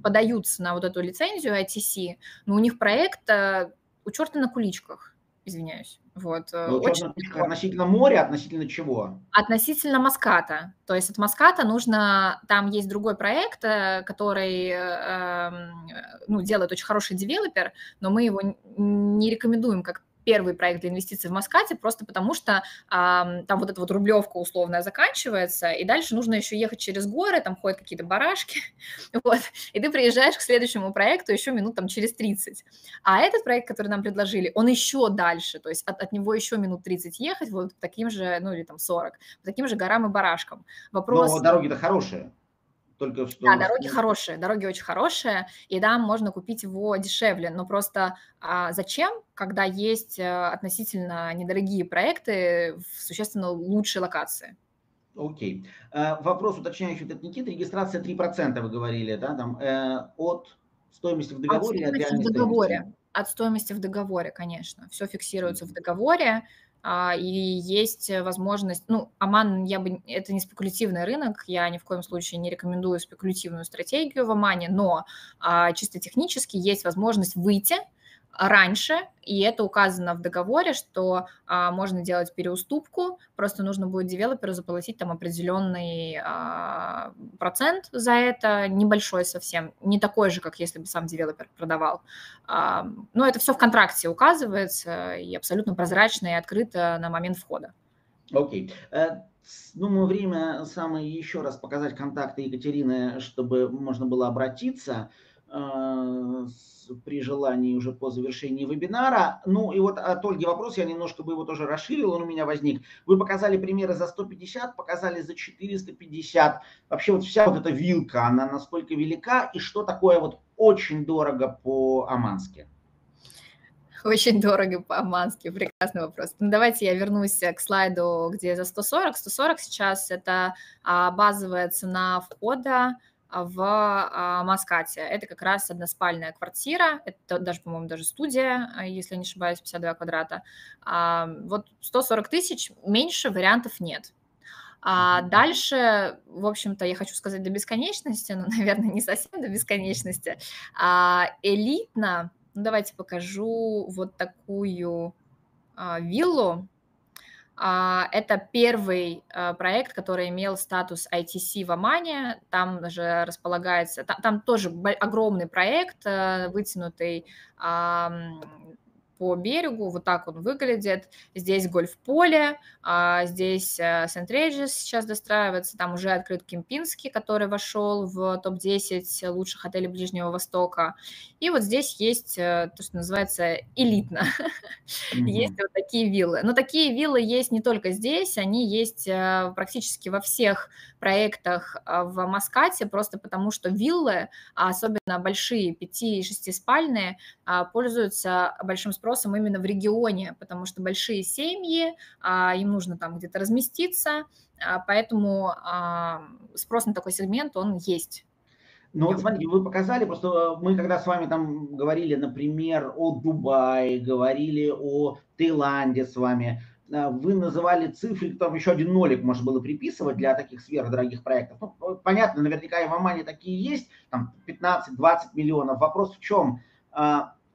подаются на вот эту лицензию ITC, но у них проект э, у черта на куличках извиняюсь. Вот. Э, ну, очень относительно моря, относительно чего? Относительно Маската. То есть от Маската нужно, там есть другой проект, э, который э, эм, ну, делает очень хороший девелопер, но мы его не рекомендуем как первый проект для инвестиций в Маскате, просто потому что а, там вот эта вот рублевка условная заканчивается, и дальше нужно еще ехать через горы, там ходят какие-то барашки, вот, и ты приезжаешь к следующему проекту еще минут там через 30. А этот проект, который нам предложили, он еще дальше, то есть от, от него еще минут 30 ехать, вот таким же, ну или там 40, по таким же горам и барашкам. Вопрос... Но дороги-то хорошие. Только что... Да, дороги хорошие, дороги очень хорошие, и да, можно купить его дешевле, но просто а зачем, когда есть э, относительно недорогие проекты в существенно лучшей локации? Окей. Okay. Вопрос уточняющий от Никиты. Регистрация 3% вы говорили, да, там, э, от стоимости в договоре? От стоимости в договоре. Стоимости? От стоимости в договоре, конечно. Все фиксируется в договоре. А, и есть возможность, ну, Оман, я бы, это не спекулятивный рынок, я ни в коем случае не рекомендую спекулятивную стратегию в Омане, но а, чисто технически есть возможность выйти раньше, и это указано в договоре, что а, можно делать переуступку, просто нужно будет девелоперу заплатить там определенный а, процент за это, небольшой совсем, не такой же, как если бы сам девелопер продавал. А, но это все в контракте указывается и абсолютно прозрачно и открыто на момент входа. Окей. Okay. Э, Думаю, время самое еще раз показать контакты Екатерины, чтобы можно было обратиться. Э, при желании уже по завершении вебинара. Ну и вот от Ольги вопрос, я немножко бы его тоже расширил, он у меня возник. Вы показали примеры за 150, показали за 450. Вообще вот вся вот эта вилка, она насколько велика и что такое вот очень дорого по-амански? Очень дорого по-амански, прекрасный вопрос. Ну, давайте я вернусь к слайду, где за 140. 140 сейчас это а, базовая цена входа, в а, Маскате. Это как раз односпальная квартира, это даже, по-моему, даже студия, а, если не ошибаюсь, 52 квадрата. А, вот 140 тысяч, меньше вариантов нет. А дальше, в общем-то, я хочу сказать до бесконечности, но, наверное, не совсем до бесконечности. А элитно, ну, давайте покажу вот такую виллу. А, это первый а, проект, который имел статус ITC в Омане. Там же располагается, там, там тоже огромный проект, э, вытянутый по берегу, вот так он выглядит. Здесь гольф-поле, а здесь э, Сент-Реджис сейчас достраивается, там уже открыт Кемпинский, который вошел в топ-10 лучших отелей Ближнего Востока. И вот здесь есть э, то, что называется элитно. Mm-hmm. Есть вот такие виллы. Но такие виллы есть не только здесь, они есть э, практически во всех проектах в Маскате, просто потому что виллы, а особенно большие 5- и 6-спальные, а, пользуются большим спросом спросом именно в регионе, потому что большие семьи, а, им нужно там где-то разместиться, а, поэтому а, спрос на такой сегмент, он есть. Ну вот смотрите, вы показали, просто мы когда с вами там говорили, например, о Дубае, говорили о Таиланде с вами, вы называли цифры, там еще один нолик можно было приписывать для таких сверхдорогих проектов. Ну, понятно, наверняка и в Омане такие есть, там 15-20 миллионов. Вопрос в чем?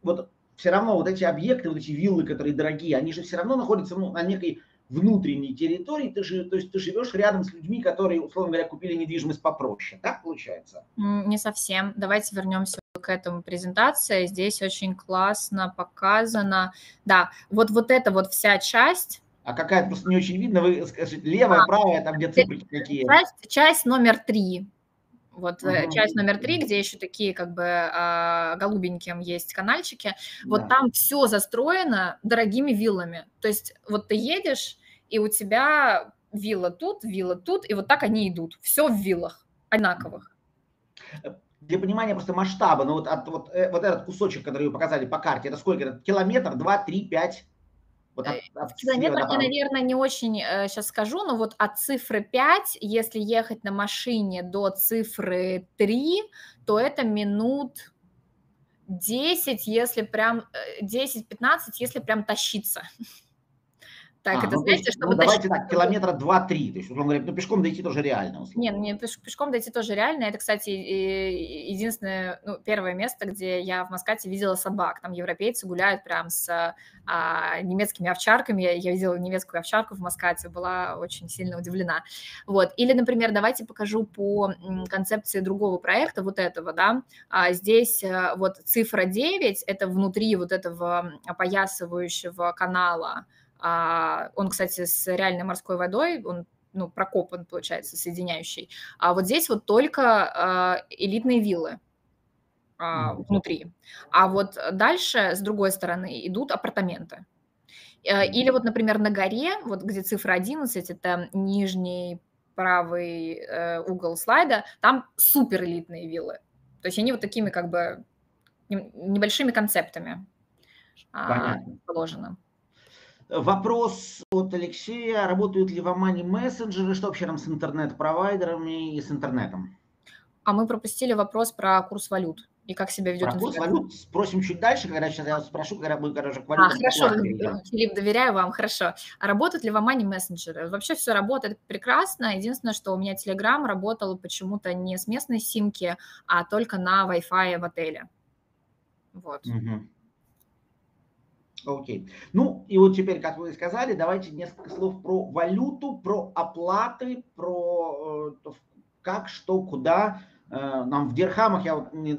Вот все равно вот эти объекты, вот эти виллы, которые дорогие, они же все равно находятся ну, на некой внутренней территории, ты же, то есть ты живешь рядом с людьми, которые, условно говоря, купили недвижимость попроще, так получается? Не совсем. Давайте вернемся к этому презентации. Здесь очень классно показано. Да, вот, вот эта вот вся часть, а какая-то просто не очень видно, вы скажите, левая, а, правая, там где цифры какие? Часть, часть номер три. Вот uh-huh. часть номер три, где еще такие как бы а, голубеньким есть канальчики, вот да. там все застроено дорогими виллами. То есть вот ты едешь, и у тебя вилла тут, вилла тут, и вот так они идут. Все в виллах одинаковых. Э, для понимания просто масштаба, ну вот, от, вот, э, вот этот кусочек, который вы показали по карте, это сколько? Это километр, два, три, пять? Вот от, от в километрах я, наверное, не очень э, сейчас скажу, но вот от цифры 5, если ехать на машине до цифры 3, то это минут 10, если прям 10-15, э, если прям тащиться. Так, а, это ну, знаете, чтобы ну, давайте так, километра 2-3, то есть, условно говоря, ну, пешком дойти тоже реально. Условно. Нет, нет, пешком дойти тоже реально. Это, кстати, единственное, ну, первое место, где я в Маскате видела собак. Там европейцы гуляют прям с а, немецкими овчарками. Я видела немецкую овчарку в Маскате, была очень сильно удивлена. Вот. Или, например, давайте покажу по концепции другого проекта, вот этого, да. А здесь э, вот цифра 9, это внутри вот этого опоясывающего канала, а, он, кстати, с реальной морской водой, он ну, прокопан, получается, соединяющий. А вот здесь вот только а, элитные виллы а, внутри. А вот дальше, с другой стороны, идут апартаменты. Э, или вот, например, на горе, вот где цифра 11, это нижний правый э, угол слайда, там супер элитные виллы. То есть они вот такими как бы небольшими концептами Понятно. положены. Вопрос от Алексея. Работают ли в Омане мессенджеры? Что вообще там с интернет-провайдерами и с интернетом? А мы пропустили вопрос про курс валют и как себя ведет Про курс валют спросим чуть дальше, когда сейчас я спрошу, когда когда уже к валютам. А, хорошо, Филипп, доверяю вам, хорошо. А работают ли в Омане мессенджеры? Вообще все работает прекрасно. Единственное, что у меня Telegram работал почему-то не с местной симки, а только на Wi-Fi в отеле. Вот. Угу. Окей. Ну, и вот теперь, как вы сказали, давайте несколько слов про валюту, про оплаты, про э, как, что, куда. Э, нам в дирхамах, я вот не,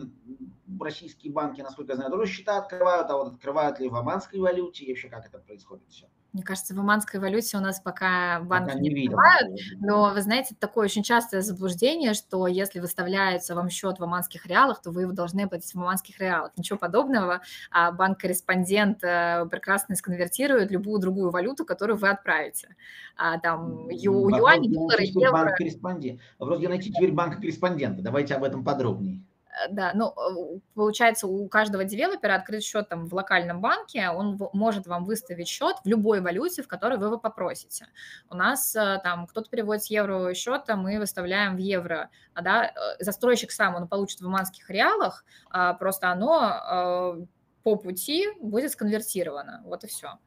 российские банки, насколько я знаю, тоже счета открывают, а вот открывают ли в оманской валюте и вообще как это происходит все? Мне кажется, в оманской валюте у нас пока банки пока не, не открывают, но вы знаете, такое очень частое заблуждение, что если выставляется вам счет в оманских реалах, то вы его должны платить в оманских реалах. Ничего подобного. А банк-корреспондент э, прекрасно сконвертирует любую другую валюту, которую вы отправите. А, там ю, юань, доллары, евро. Банк-корреспондент. Вопрос, где найти теперь банка-корреспондента? Давайте об этом подробнее. Э, да, ну, э, получается, у каждого девелопера открыт счет там в локальном банке, он может вам выставить счет в любой валюте, в которой вы его попросите. У нас э, там кто-то переводит с евро счета, мы выставляем в евро, а, да, застройщик сам, он получит в оманских реалах, а просто оно по пути будет сконвертировано, вот и все.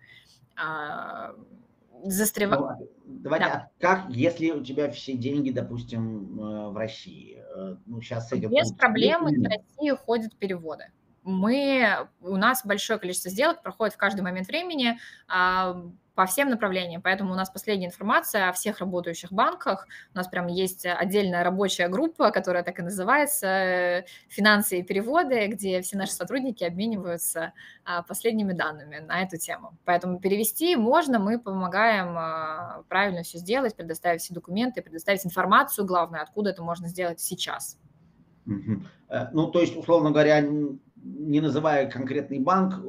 А, застревать. Ну, давайте, да. а как, если у тебя все деньги, допустим, э, в России? Э, ну, сейчас с этим... Без проблем из России ходят переводы мы, у нас большое количество сделок проходит в каждый момент времени. По всем направлениям. Поэтому у нас последняя информация о всех работающих банках. У нас прям есть отдельная рабочая группа, которая так и называется э, «Финансы и переводы», где все наши сотрудники обмениваются а, последними данными на эту тему. Поэтому перевести можно, мы помогаем а, правильно все сделать, предоставить все документы, предоставить информацию, главное, откуда это можно сделать сейчас. Э, ну, то есть, условно говоря, не называя конкретный банк,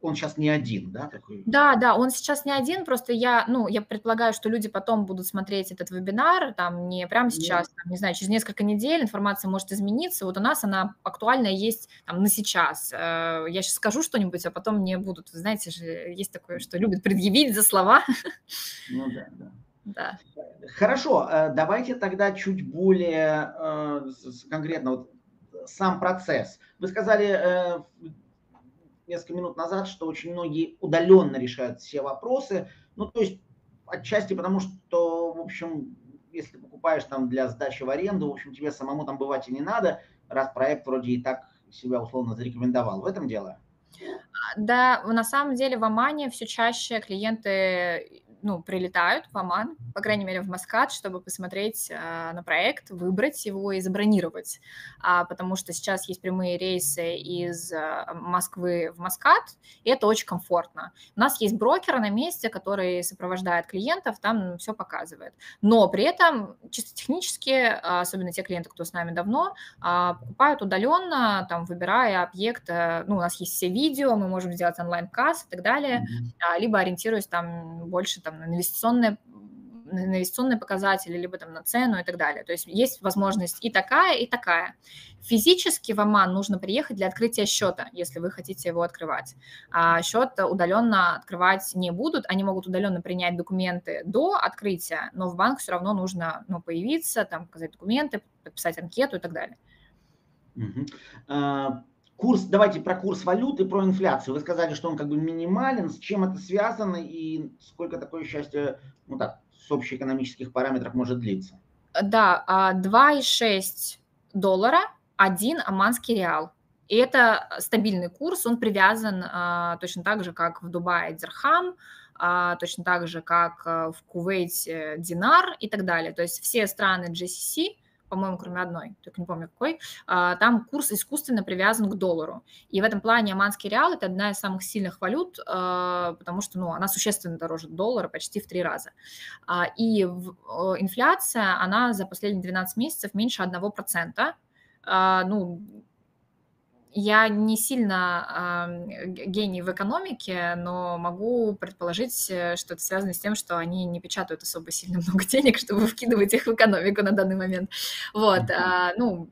он сейчас не один, да? Такой? Да, да, он сейчас не один, просто я, ну, я предполагаю, что люди потом будут смотреть этот вебинар, там, не прямо сейчас, там, не знаю, через несколько недель информация может измениться, вот у нас она актуальная есть там на сейчас. Э, я сейчас скажу что-нибудь, а потом мне будут, вы знаете же, есть такое, что любят предъявить за слова. Ну да, да. Да. Хорошо, э, давайте тогда чуть более э, конкретно вот сам процесс. Вы сказали, несколько минут назад, что очень многие удаленно решают все вопросы. Ну, то есть отчасти потому, что, в общем, если покупаешь там для сдачи в аренду, в общем, тебе самому там бывать и не надо, раз проект вроде и так себя условно зарекомендовал. В этом дело? Да, на самом деле в Омане все чаще клиенты ну, прилетают в Оман, по крайней мере, в Маскат, чтобы посмотреть э, на проект, выбрать его и забронировать, а, потому что сейчас есть прямые рейсы из э, Москвы в Маскат, и это очень комфортно. У нас есть брокер на месте, который сопровождает клиентов, там все показывает. Но при этом чисто технически, особенно те клиенты, кто с нами давно, э, покупают удаленно, там, выбирая объект, э, ну, у нас есть все видео, мы можем сделать онлайн-касс и так далее, mm-hmm. либо ориентируясь там больше там, на инвестиционные на инвестиционные показатели, либо там на цену и так далее. То есть есть возможность и такая, и такая. Физически в Оман нужно приехать для открытия счета, если вы хотите его открывать. А счет удаленно открывать не будут, они могут удаленно принять документы до открытия, но в банк все равно нужно ну, появиться, там, показать документы, подписать анкету и так далее. Uh-huh. Курс, давайте про курс валюты, про инфляцию. Вы сказали, что он как бы минимален. С чем это связано и сколько такое счастье, ну так, с общеэкономических параметров может длиться? Да, 2,6 а, доллара, один оманский реал. И это стабильный курс, он привязан а, точно так же, как в Дубае дирхам, а, точно так же, как в Кувейте динар и так далее. То есть все страны GCC – по-моему, кроме одной, только не помню какой, а, там курс искусственно привязан к доллару. И в этом плане оманский реал – это одна из самых сильных валют, а, потому что ну, она существенно дороже доллара, почти в три раза. А, и инфляция, она за последние 12 месяцев меньше 1%. Ну, я не сильно э, гений в экономике, но могу предположить, э, что это связано с тем, что они не печатают особо сильно много денег, чтобы вкидывать их в экономику на данный момент. Вот, э, ну,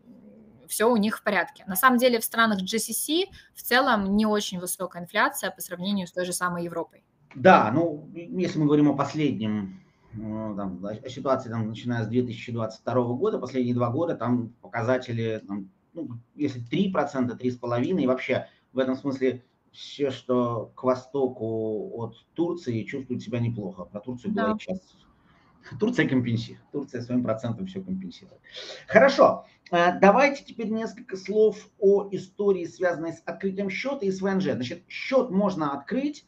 все у них в порядке. На самом деле в странах GCC в целом не очень высокая инфляция по сравнению с той же самой Европой. Да, ну, если мы говорим о последнем э, там, о ситуации, там, начиная с 2022 года, последние два года, там показатели там, ну, если 3%, 3,5%, и вообще в этом смысле все, что к востоку от Турции, чувствуют себя неплохо. Про Турцию да. сейчас. Турция компенсирует. Турция своим процентом все компенсирует. Хорошо. Э, давайте теперь несколько слов о истории, связанной с открытием счета и с ВНЖ. Значит, счет можно открыть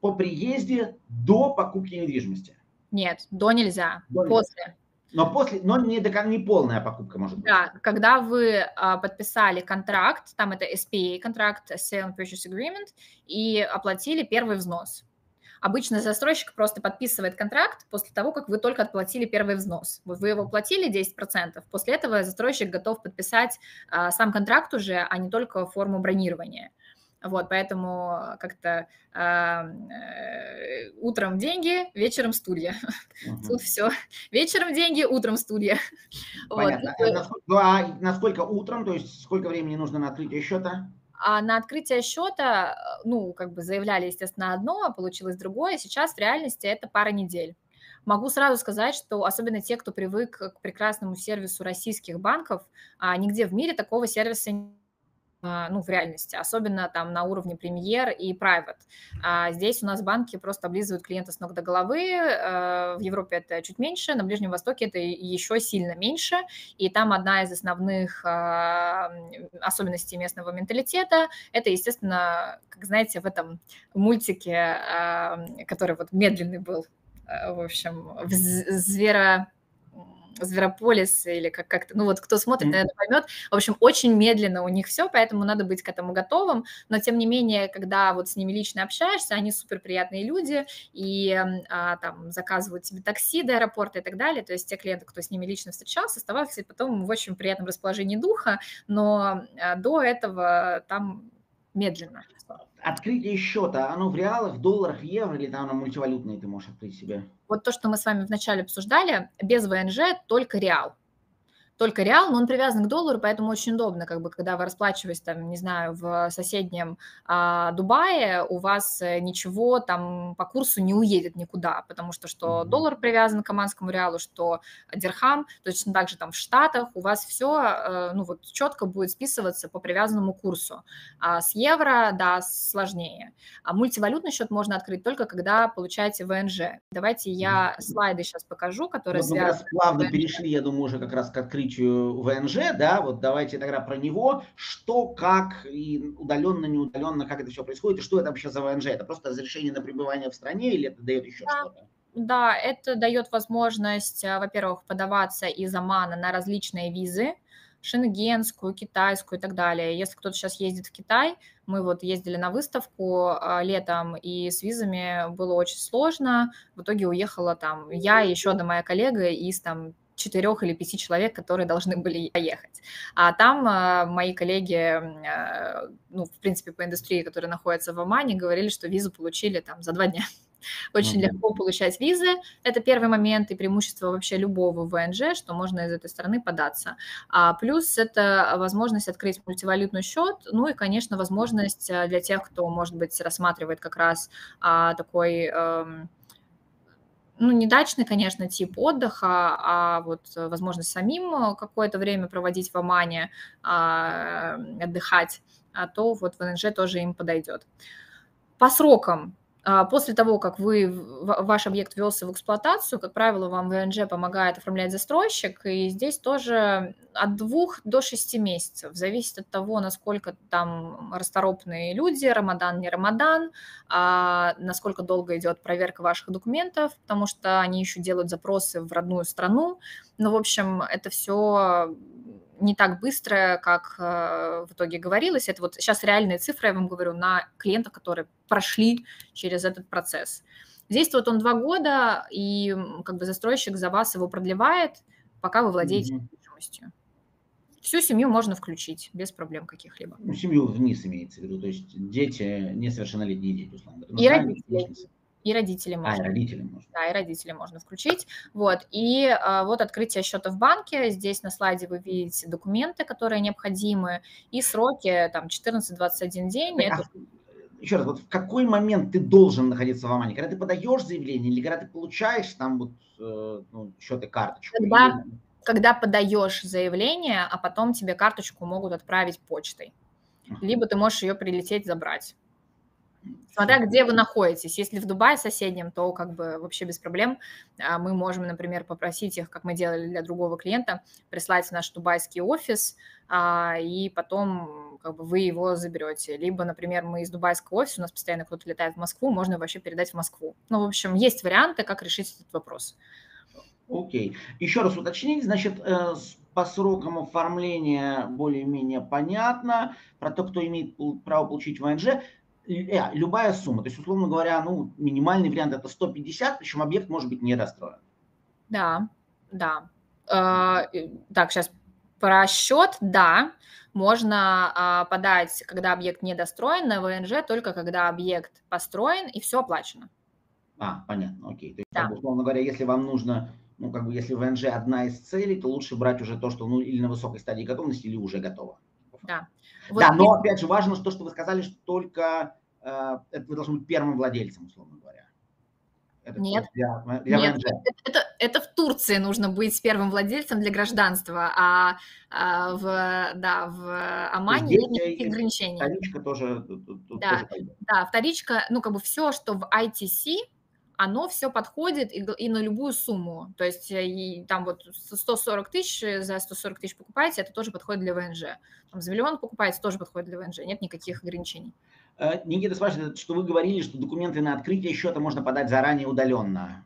по приезде до покупки недвижимости. Нет, до нельзя. До после. Нельзя. Но после, но не, до, не полная покупка может быть. Да, когда вы а, подписали контракт, там это SPA контракт, Sale and Purchase Agreement, и оплатили первый взнос. Обычно застройщик просто подписывает контракт после того, как вы только отплатили первый взнос. Вот вы его платили 10%, после этого застройщик готов подписать а, сам контракт уже, а не только форму бронирования. Вот, поэтому как-то э, утром деньги, вечером студия. Угу. Тут все. Вечером деньги, утром студия. Понятно. Вот. А насколько, ну, а насколько утром, то есть сколько времени нужно на открытие счета? А на открытие счета, ну, как бы заявляли, естественно, одно, а получилось другое. Сейчас в реальности это пара недель. Могу сразу сказать, что особенно те, кто привык к прекрасному сервису российских банков, а нигде в мире такого сервиса а, ну, в реальности, особенно там на уровне премьер и private. А здесь у нас банки просто облизывают клиента с ног до головы, а, в Европе это чуть меньше, на Ближнем Востоке это еще сильно меньше, и там одна из основных а, особенностей местного менталитета, это, естественно, как знаете, в этом мультике, который вот медленный был, в общем, в зверо Зверополис или как- как-то, ну вот кто смотрит, наверное, поймет. В общем, очень медленно у них все, поэтому надо быть к этому готовым. Но тем не менее, когда вот с ними лично общаешься, они супер приятные люди и а, там заказывают тебе такси до аэропорта и так далее. То есть те клиенты, кто с ними лично встречался, оставались потом в очень приятном расположении духа, но а, до этого там медленно. Открытие счета, оно в реалах, в долларах, евро или там оно мультивалютное ты можешь открыть себе? Вот то, что мы с вами вначале обсуждали, без ВНЖ только реал только реал, но он привязан к доллару, поэтому очень удобно, как бы, когда вы расплачиваетесь, там, не знаю, в соседнем а, Дубае, у вас э, ничего там по курсу не уедет никуда, потому что что доллар привязан к оманскому реалу, что дирхам, точно так же там в Штатах у вас все, э, ну, вот четко будет списываться по привязанному курсу. А с евро, да, сложнее. А мультивалютный счет можно открыть только когда получаете ВНЖ. Давайте я слайды сейчас покажу, которые вот связаны... плавно перешли, я думаю, уже как раз к открытию открытию ВНЖ, да, вот давайте тогда про него, что, как и удаленно, не удаленно, как это все происходит, и что это вообще за ВНЖ? Это просто разрешение на пребывание в стране или это дает еще да. что-то? Да, это дает возможность, э, во-первых, подаваться из Омана на различные визы, шенгенскую, китайскую и так далее. Если кто-то сейчас ездит в Китай, мы вот ездили на выставку а, летом, и с визами было очень сложно. В итоге уехала там я и еще одна моя коллега из там четырех или пяти человек, которые должны были поехать. А там э, мои коллеги, э, ну, в принципе, по индустрии, которые находятся в Омане, говорили, что визу получили там за два дня. Очень mm-hmm. легко получать визы. Это первый момент и преимущество вообще любого ВНЖ, что можно из этой страны податься. А плюс это возможность открыть мультивалютный счет, ну и, конечно, возможность э, для тех, кто, может быть, рассматривает как раз а, такой... А, ну, не дачный, конечно, тип отдыха, а вот э, возможность самим э, какое-то время проводить в Омане, а, отдыхать, а то вот ВНЖ тоже им подойдет. По срокам после того, как вы, ваш объект ввелся в эксплуатацию, как правило, вам ВНЖ помогает оформлять застройщик, и здесь тоже от двух до шести месяцев. Зависит от того, насколько там расторопные люди, Рамадан, не Рамадан, а насколько долго идет проверка ваших документов, потому что они еще делают запросы в родную страну. Ну, в общем, это все не так быстро, как э, в итоге говорилось. Это вот сейчас реальные цифры, я вам говорю, на клиентах, которые прошли через этот процесс. Действует он два года, и как бы застройщик за вас его продлевает, пока вы владеете mm-hmm. недвижимостью. Всю семью можно включить без проблем каких-либо. Ну, семью вниз имеется в виду, то есть дети, несовершеннолетние дети, условно говоря. И родители. И родители можно. А, и родители можно. Да, и родители можно включить. Вот, и а, вот открытие счета в банке. Здесь на слайде вы видите документы, которые необходимы, и сроки там 14-21 день. А, это... Еще раз, вот в какой момент ты должен находиться в Омане? Когда ты подаешь заявление или когда ты получаешь там вот э, ну, счет и карточку? Когда, или... когда подаешь заявление, а потом тебе карточку могут отправить почтой. Либо ты можешь ее прилететь забрать. Смотря где вы находитесь. Если в Дубае соседнем, то как бы вообще без проблем. А, мы можем, например, попросить их, как мы делали для другого клиента, прислать в наш дубайский офис, а, и потом как бы вы его заберете. Либо, например, мы из дубайского офиса, у нас постоянно кто-то летает в Москву, можно вообще передать в Москву. Ну, в общем, есть варианты, как решить этот вопрос. Окей. Okay. Еще раз уточнить, значит, э, по срокам оформления более-менее понятно. Про то, кто имеет право получить ВНЖ. Э, любая сумма. То есть, условно говоря, ну, минимальный вариант это 150, причем объект может быть недостроен. Да, да. Э, так, сейчас про счет, да, можно а, подать, когда объект недостроен, на ВНЖ только когда объект построен и все оплачено. А, понятно, окей. То есть, да. условно говоря, если вам нужно, ну, как бы, если ВНЖ одна из целей, то лучше брать уже то, что, ну, или на высокой стадии готовности, или уже готово. Да. Вот да, но опять же важно то, что вы сказали, что только э, это вы должны быть первым владельцем, условно говоря. Это Нет, для, для Нет это, это, это в Турции нужно быть первым владельцем для гражданства, а, а в, да, в Омане Здесь нет никаких ограничений. Вторичка тоже, да, тоже да, вторичка, ну как бы все, что в ITC, оно все подходит и, и на любую сумму. То есть э, и, там вот 140 тысяч, за 140 тысяч покупаете, это тоже подходит для ВНЖ. Там, за миллион покупаете, тоже подходит для ВНЖ. Нет никаких ограничений. Э, Никита спрашивает, что вы говорили, что документы на открытие счета можно подать заранее удаленно.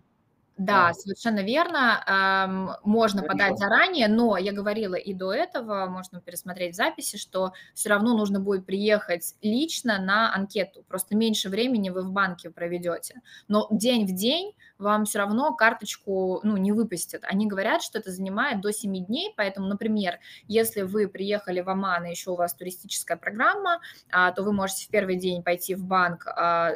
Да, совершенно верно. Можно Хорошо. подать заранее, но я говорила и до этого, можно пересмотреть записи, что все равно нужно будет приехать лично на анкету. Просто меньше времени вы в банке проведете. Но день в день вам все равно карточку ну, не выпустят. Они говорят, что это занимает до 7 дней, поэтому, например, если вы приехали в Оман, и еще у вас туристическая программа, а, то вы можете в первый день пойти в банк, а,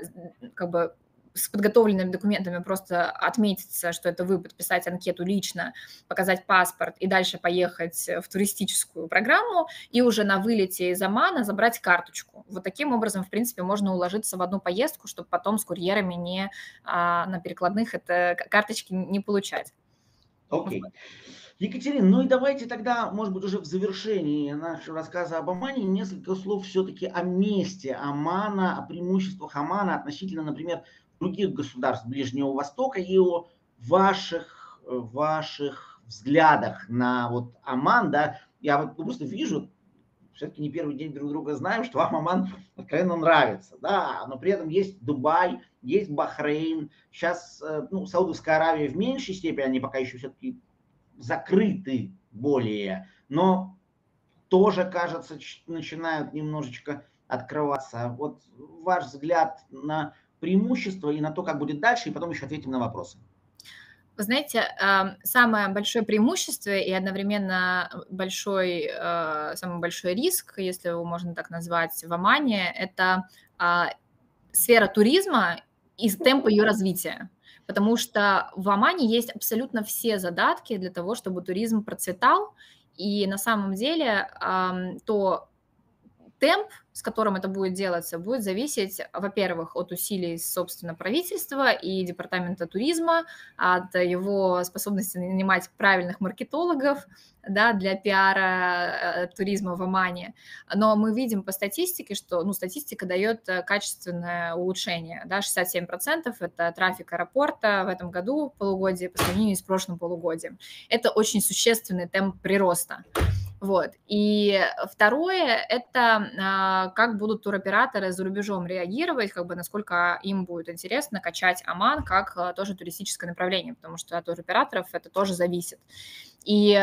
как бы с подготовленными документами просто отметиться, что это вы, подписать анкету лично, показать паспорт и дальше поехать в туристическую программу и уже на вылете из Омана забрать карточку. Вот таким образом, в принципе, можно уложиться в одну поездку, чтобы потом с курьерами не а, на перекладных это карточки не получать. Окей. Okay. Екатерина, ну и давайте тогда, может быть, уже в завершении нашего рассказа об Омане несколько слов все-таки о месте Омана, о преимуществах Омана относительно, например, других государств Ближнего Востока и о ваших, ваших взглядах на вот Оман, да, я вот просто вижу, все-таки не первый день друг друга знаем, что вам Оман откровенно нравится, да, но при этом есть Дубай, есть Бахрейн, сейчас, э, ну, Саудовская Аравия в меньшей степени, они пока еще все-таки закрыты более, но тоже, кажется, начинают немножечко открываться. Вот ваш взгляд на преимущества и на то, как будет дальше, и потом еще ответим на вопросы. Вы знаете, самое большое преимущество и одновременно большой, э, самый большой риск, если его можно так назвать, в Омане, это а, сфера туризма и темп ее развития. Потому что в Омане есть абсолютно все задатки для того, чтобы туризм процветал. И на самом деле то темп, с которым это будет делаться, будет зависеть, во-первых, от усилий, собственно, правительства и департамента туризма, от его способности нанимать правильных маркетологов да, для пиара э, туризма в Омане. Но мы видим по статистике, что ну, статистика дает э, качественное улучшение. Да, 67% это трафик аэропорта в этом году полугодие по сравнению с прошлым полугодием. Это очень существенный темп прироста. Вот. И второе – это а, как будут туроператоры за рубежом реагировать, как бы насколько им будет интересно качать Оман как а, тоже туристическое направление, потому что от туроператоров это тоже зависит. И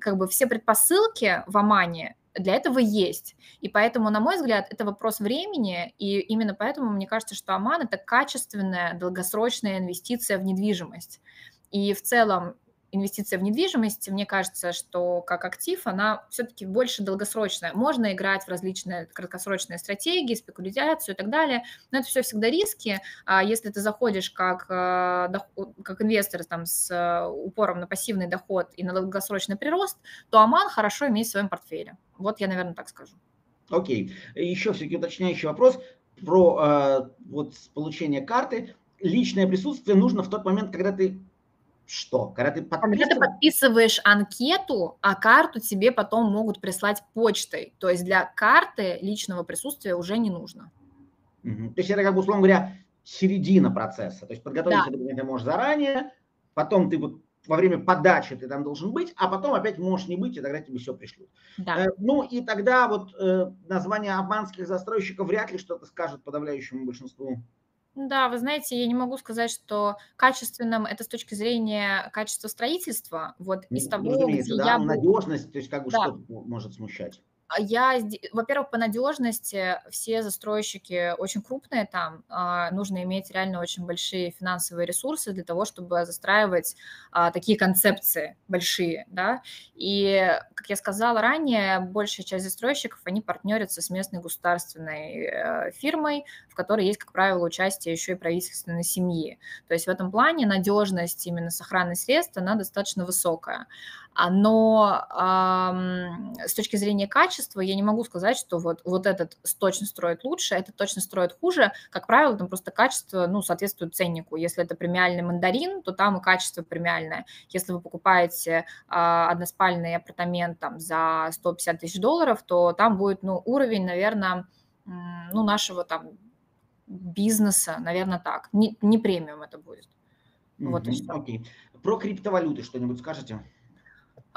как бы все предпосылки в Омане для этого есть. И поэтому, на мой взгляд, это вопрос времени, и именно поэтому мне кажется, что Оман – это качественная, долгосрочная инвестиция в недвижимость. И в целом инвестиция в недвижимость, мне кажется, что как актив она все-таки больше долгосрочная. Можно играть в различные краткосрочные стратегии, спекуляцию и так далее, но это все всегда риски. А если ты заходишь как, э, как инвестор там, с э, упором на пассивный доход и на долгосрочный прирост, то Оман хорошо иметь в своем портфеле. Вот я, наверное, так скажу. Окей. Еще все-таки уточняющий вопрос про э, вот получение карты. Личное присутствие нужно в тот момент, когда ты что? Когда ты, Когда ты подписываешь анкету, а карту тебе потом могут прислать почтой. То есть для карты личного присутствия уже не нужно. Угу. То есть это, как бы, условно говоря, середина процесса. То есть подготовить да. документы можешь заранее, потом ты вот во время подачи ты там должен быть, а потом опять можешь не быть, и тогда тебе все пришлют. Да. Э, ну и тогда вот э, название афганских застройщиков вряд ли что-то скажет подавляющему большинству да, вы знаете, я не могу сказать, что качественным это с точки зрения качества строительства. Вот из Ну, того, разумеется, где да, я... надежность, то есть как бы Да, что может смущать. А я, во-первых, по надежности все застройщики очень крупные там, а, нужно иметь реально очень большие финансовые ресурсы для того, чтобы застраивать а, такие концепции большие, да, и, как я сказала ранее, большая часть застройщиков, они партнерятся с местной государственной э, фирмой, в которой есть, как правило, участие еще и правительственной семьи, то есть в этом плане надежность именно сохранности средств, она достаточно высокая. А, но с точки зрения качества я не могу сказать, что вот, вот этот точно строит лучше, этот точно строит хуже. Как правило, там просто качество ну, соответствует ценнику. Если это премиальный мандарин, то там и качество премиальное. Если вы покупаете а, односпальный апартамент там, за 150 тысяч долларов, то там будет ну, уровень, наверное, ну, нашего там бизнеса, наверное, так. Не, не премиум это будет. Mm-hmm. Вот Окей. Okay. Про криптовалюты что-нибудь скажете?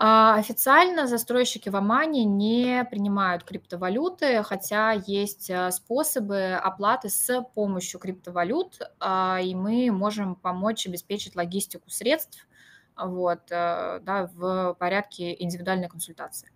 А, официально застройщики в Омане не принимают криптовалюты, хотя есть а, способы оплаты с помощью криптовалют, а, и мы можем помочь обеспечить логистику средств вот, да, в порядке индивидуальной консультации.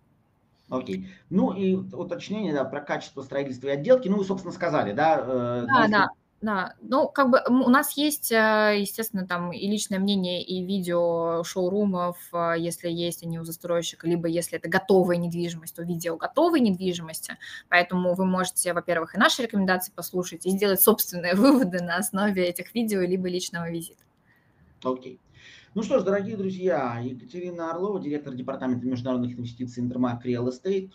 Окей. Ну и уточнение да, про качество строительства и отделки. Ну, вы, собственно, сказали, да? Э, да, да. Ну, как бы у нас есть, э, естественно, там и личное мнение, и видео шоурумов, э, если есть они у застройщика, либо если это готовая недвижимость, то видео готовой недвижимости. Поэтому вы можете, во-первых, и наши рекомендации послушать, и сделать собственные выводы на основе этих видео, либо личного визита. Окей. Ну что ж, дорогие друзья, Екатерина Орлова, директор департамента международных инвестиций Интермак Real Estate.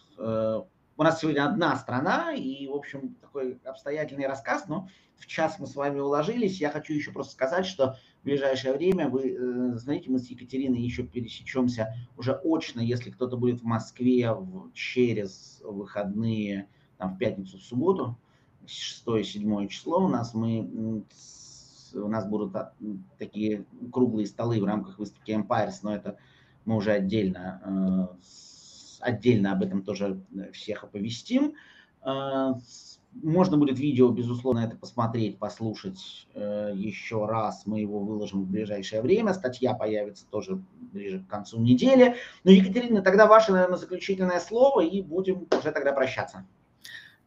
У нас сегодня одна страна, и, в общем, такой обстоятельный рассказ, но в час мы с вами уложились. Я хочу еще просто сказать, что в ближайшее время, вы э, знаете, мы с Екатериной еще пересечемся уже очно, если кто-то будет в Москве через выходные, там, в пятницу, в субботу, 6-7 число у нас, мы у нас будут такие круглые столы в рамках выставки Empires, но это мы уже отдельно, э, отдельно об этом тоже всех оповестим. Э, можно будет видео, безусловно, это посмотреть, послушать э, еще раз. Мы его выложим в ближайшее время. Статья появится тоже ближе к концу недели. Но, Екатерина, тогда ваше, наверное, заключительное слово, и будем уже тогда прощаться.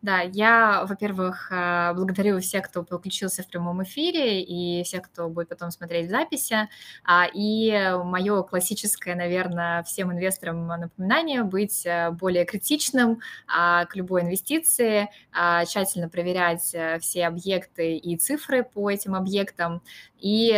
Да, я, во-первых, э, благодарю всех, кто подключился в прямом эфире и всех, кто будет потом смотреть в записи. А, и мое классическое, наверное, всем инвесторам напоминание быть э, более критичным а, к любой инвестиции, а, тщательно проверять э, все объекты и цифры по этим объектам и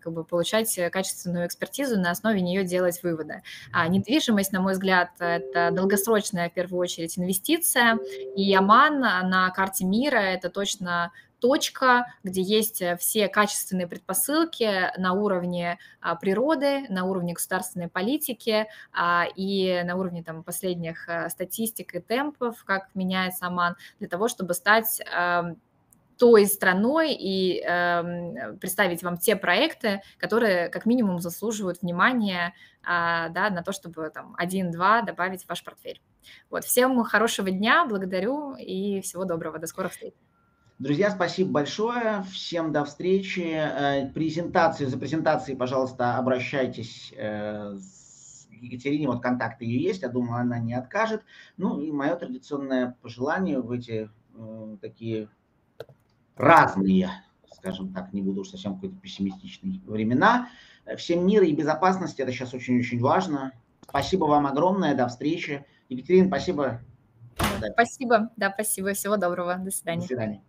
как бы получать качественную экспертизу, на основе нее делать выводы. Недвижимость, на мой взгляд, это долгосрочная, в первую очередь, инвестиция, и Оман на карте мира – это точно точка, где есть все качественные предпосылки на уровне а, природы, на уровне государственной политики а, и на уровне там, последних а, статистик и темпов, как меняется Оман, для того, чтобы стать той страной и э, представить вам те проекты, которые как минимум заслуживают внимания э, да, на то, чтобы там один-два добавить в ваш портфель. Вот, всем хорошего дня, благодарю и всего доброго, до скорых встреч. Друзья, спасибо большое, всем до встречи. Э, презентацию, за презентацией, пожалуйста, обращайтесь э, Екатерине, вот контакты ее есть, я думаю, она не откажет. Ну и мое традиционное пожелание в эти э, такие разные, скажем так, не буду уж совсем какой-то пессимистичный времена. Всем мира и безопасности, это сейчас очень-очень важно. Спасибо вам огромное, до встречи. Екатерина, спасибо. Спасибо, да, спасибо, всего доброго, до свидания. До свидания.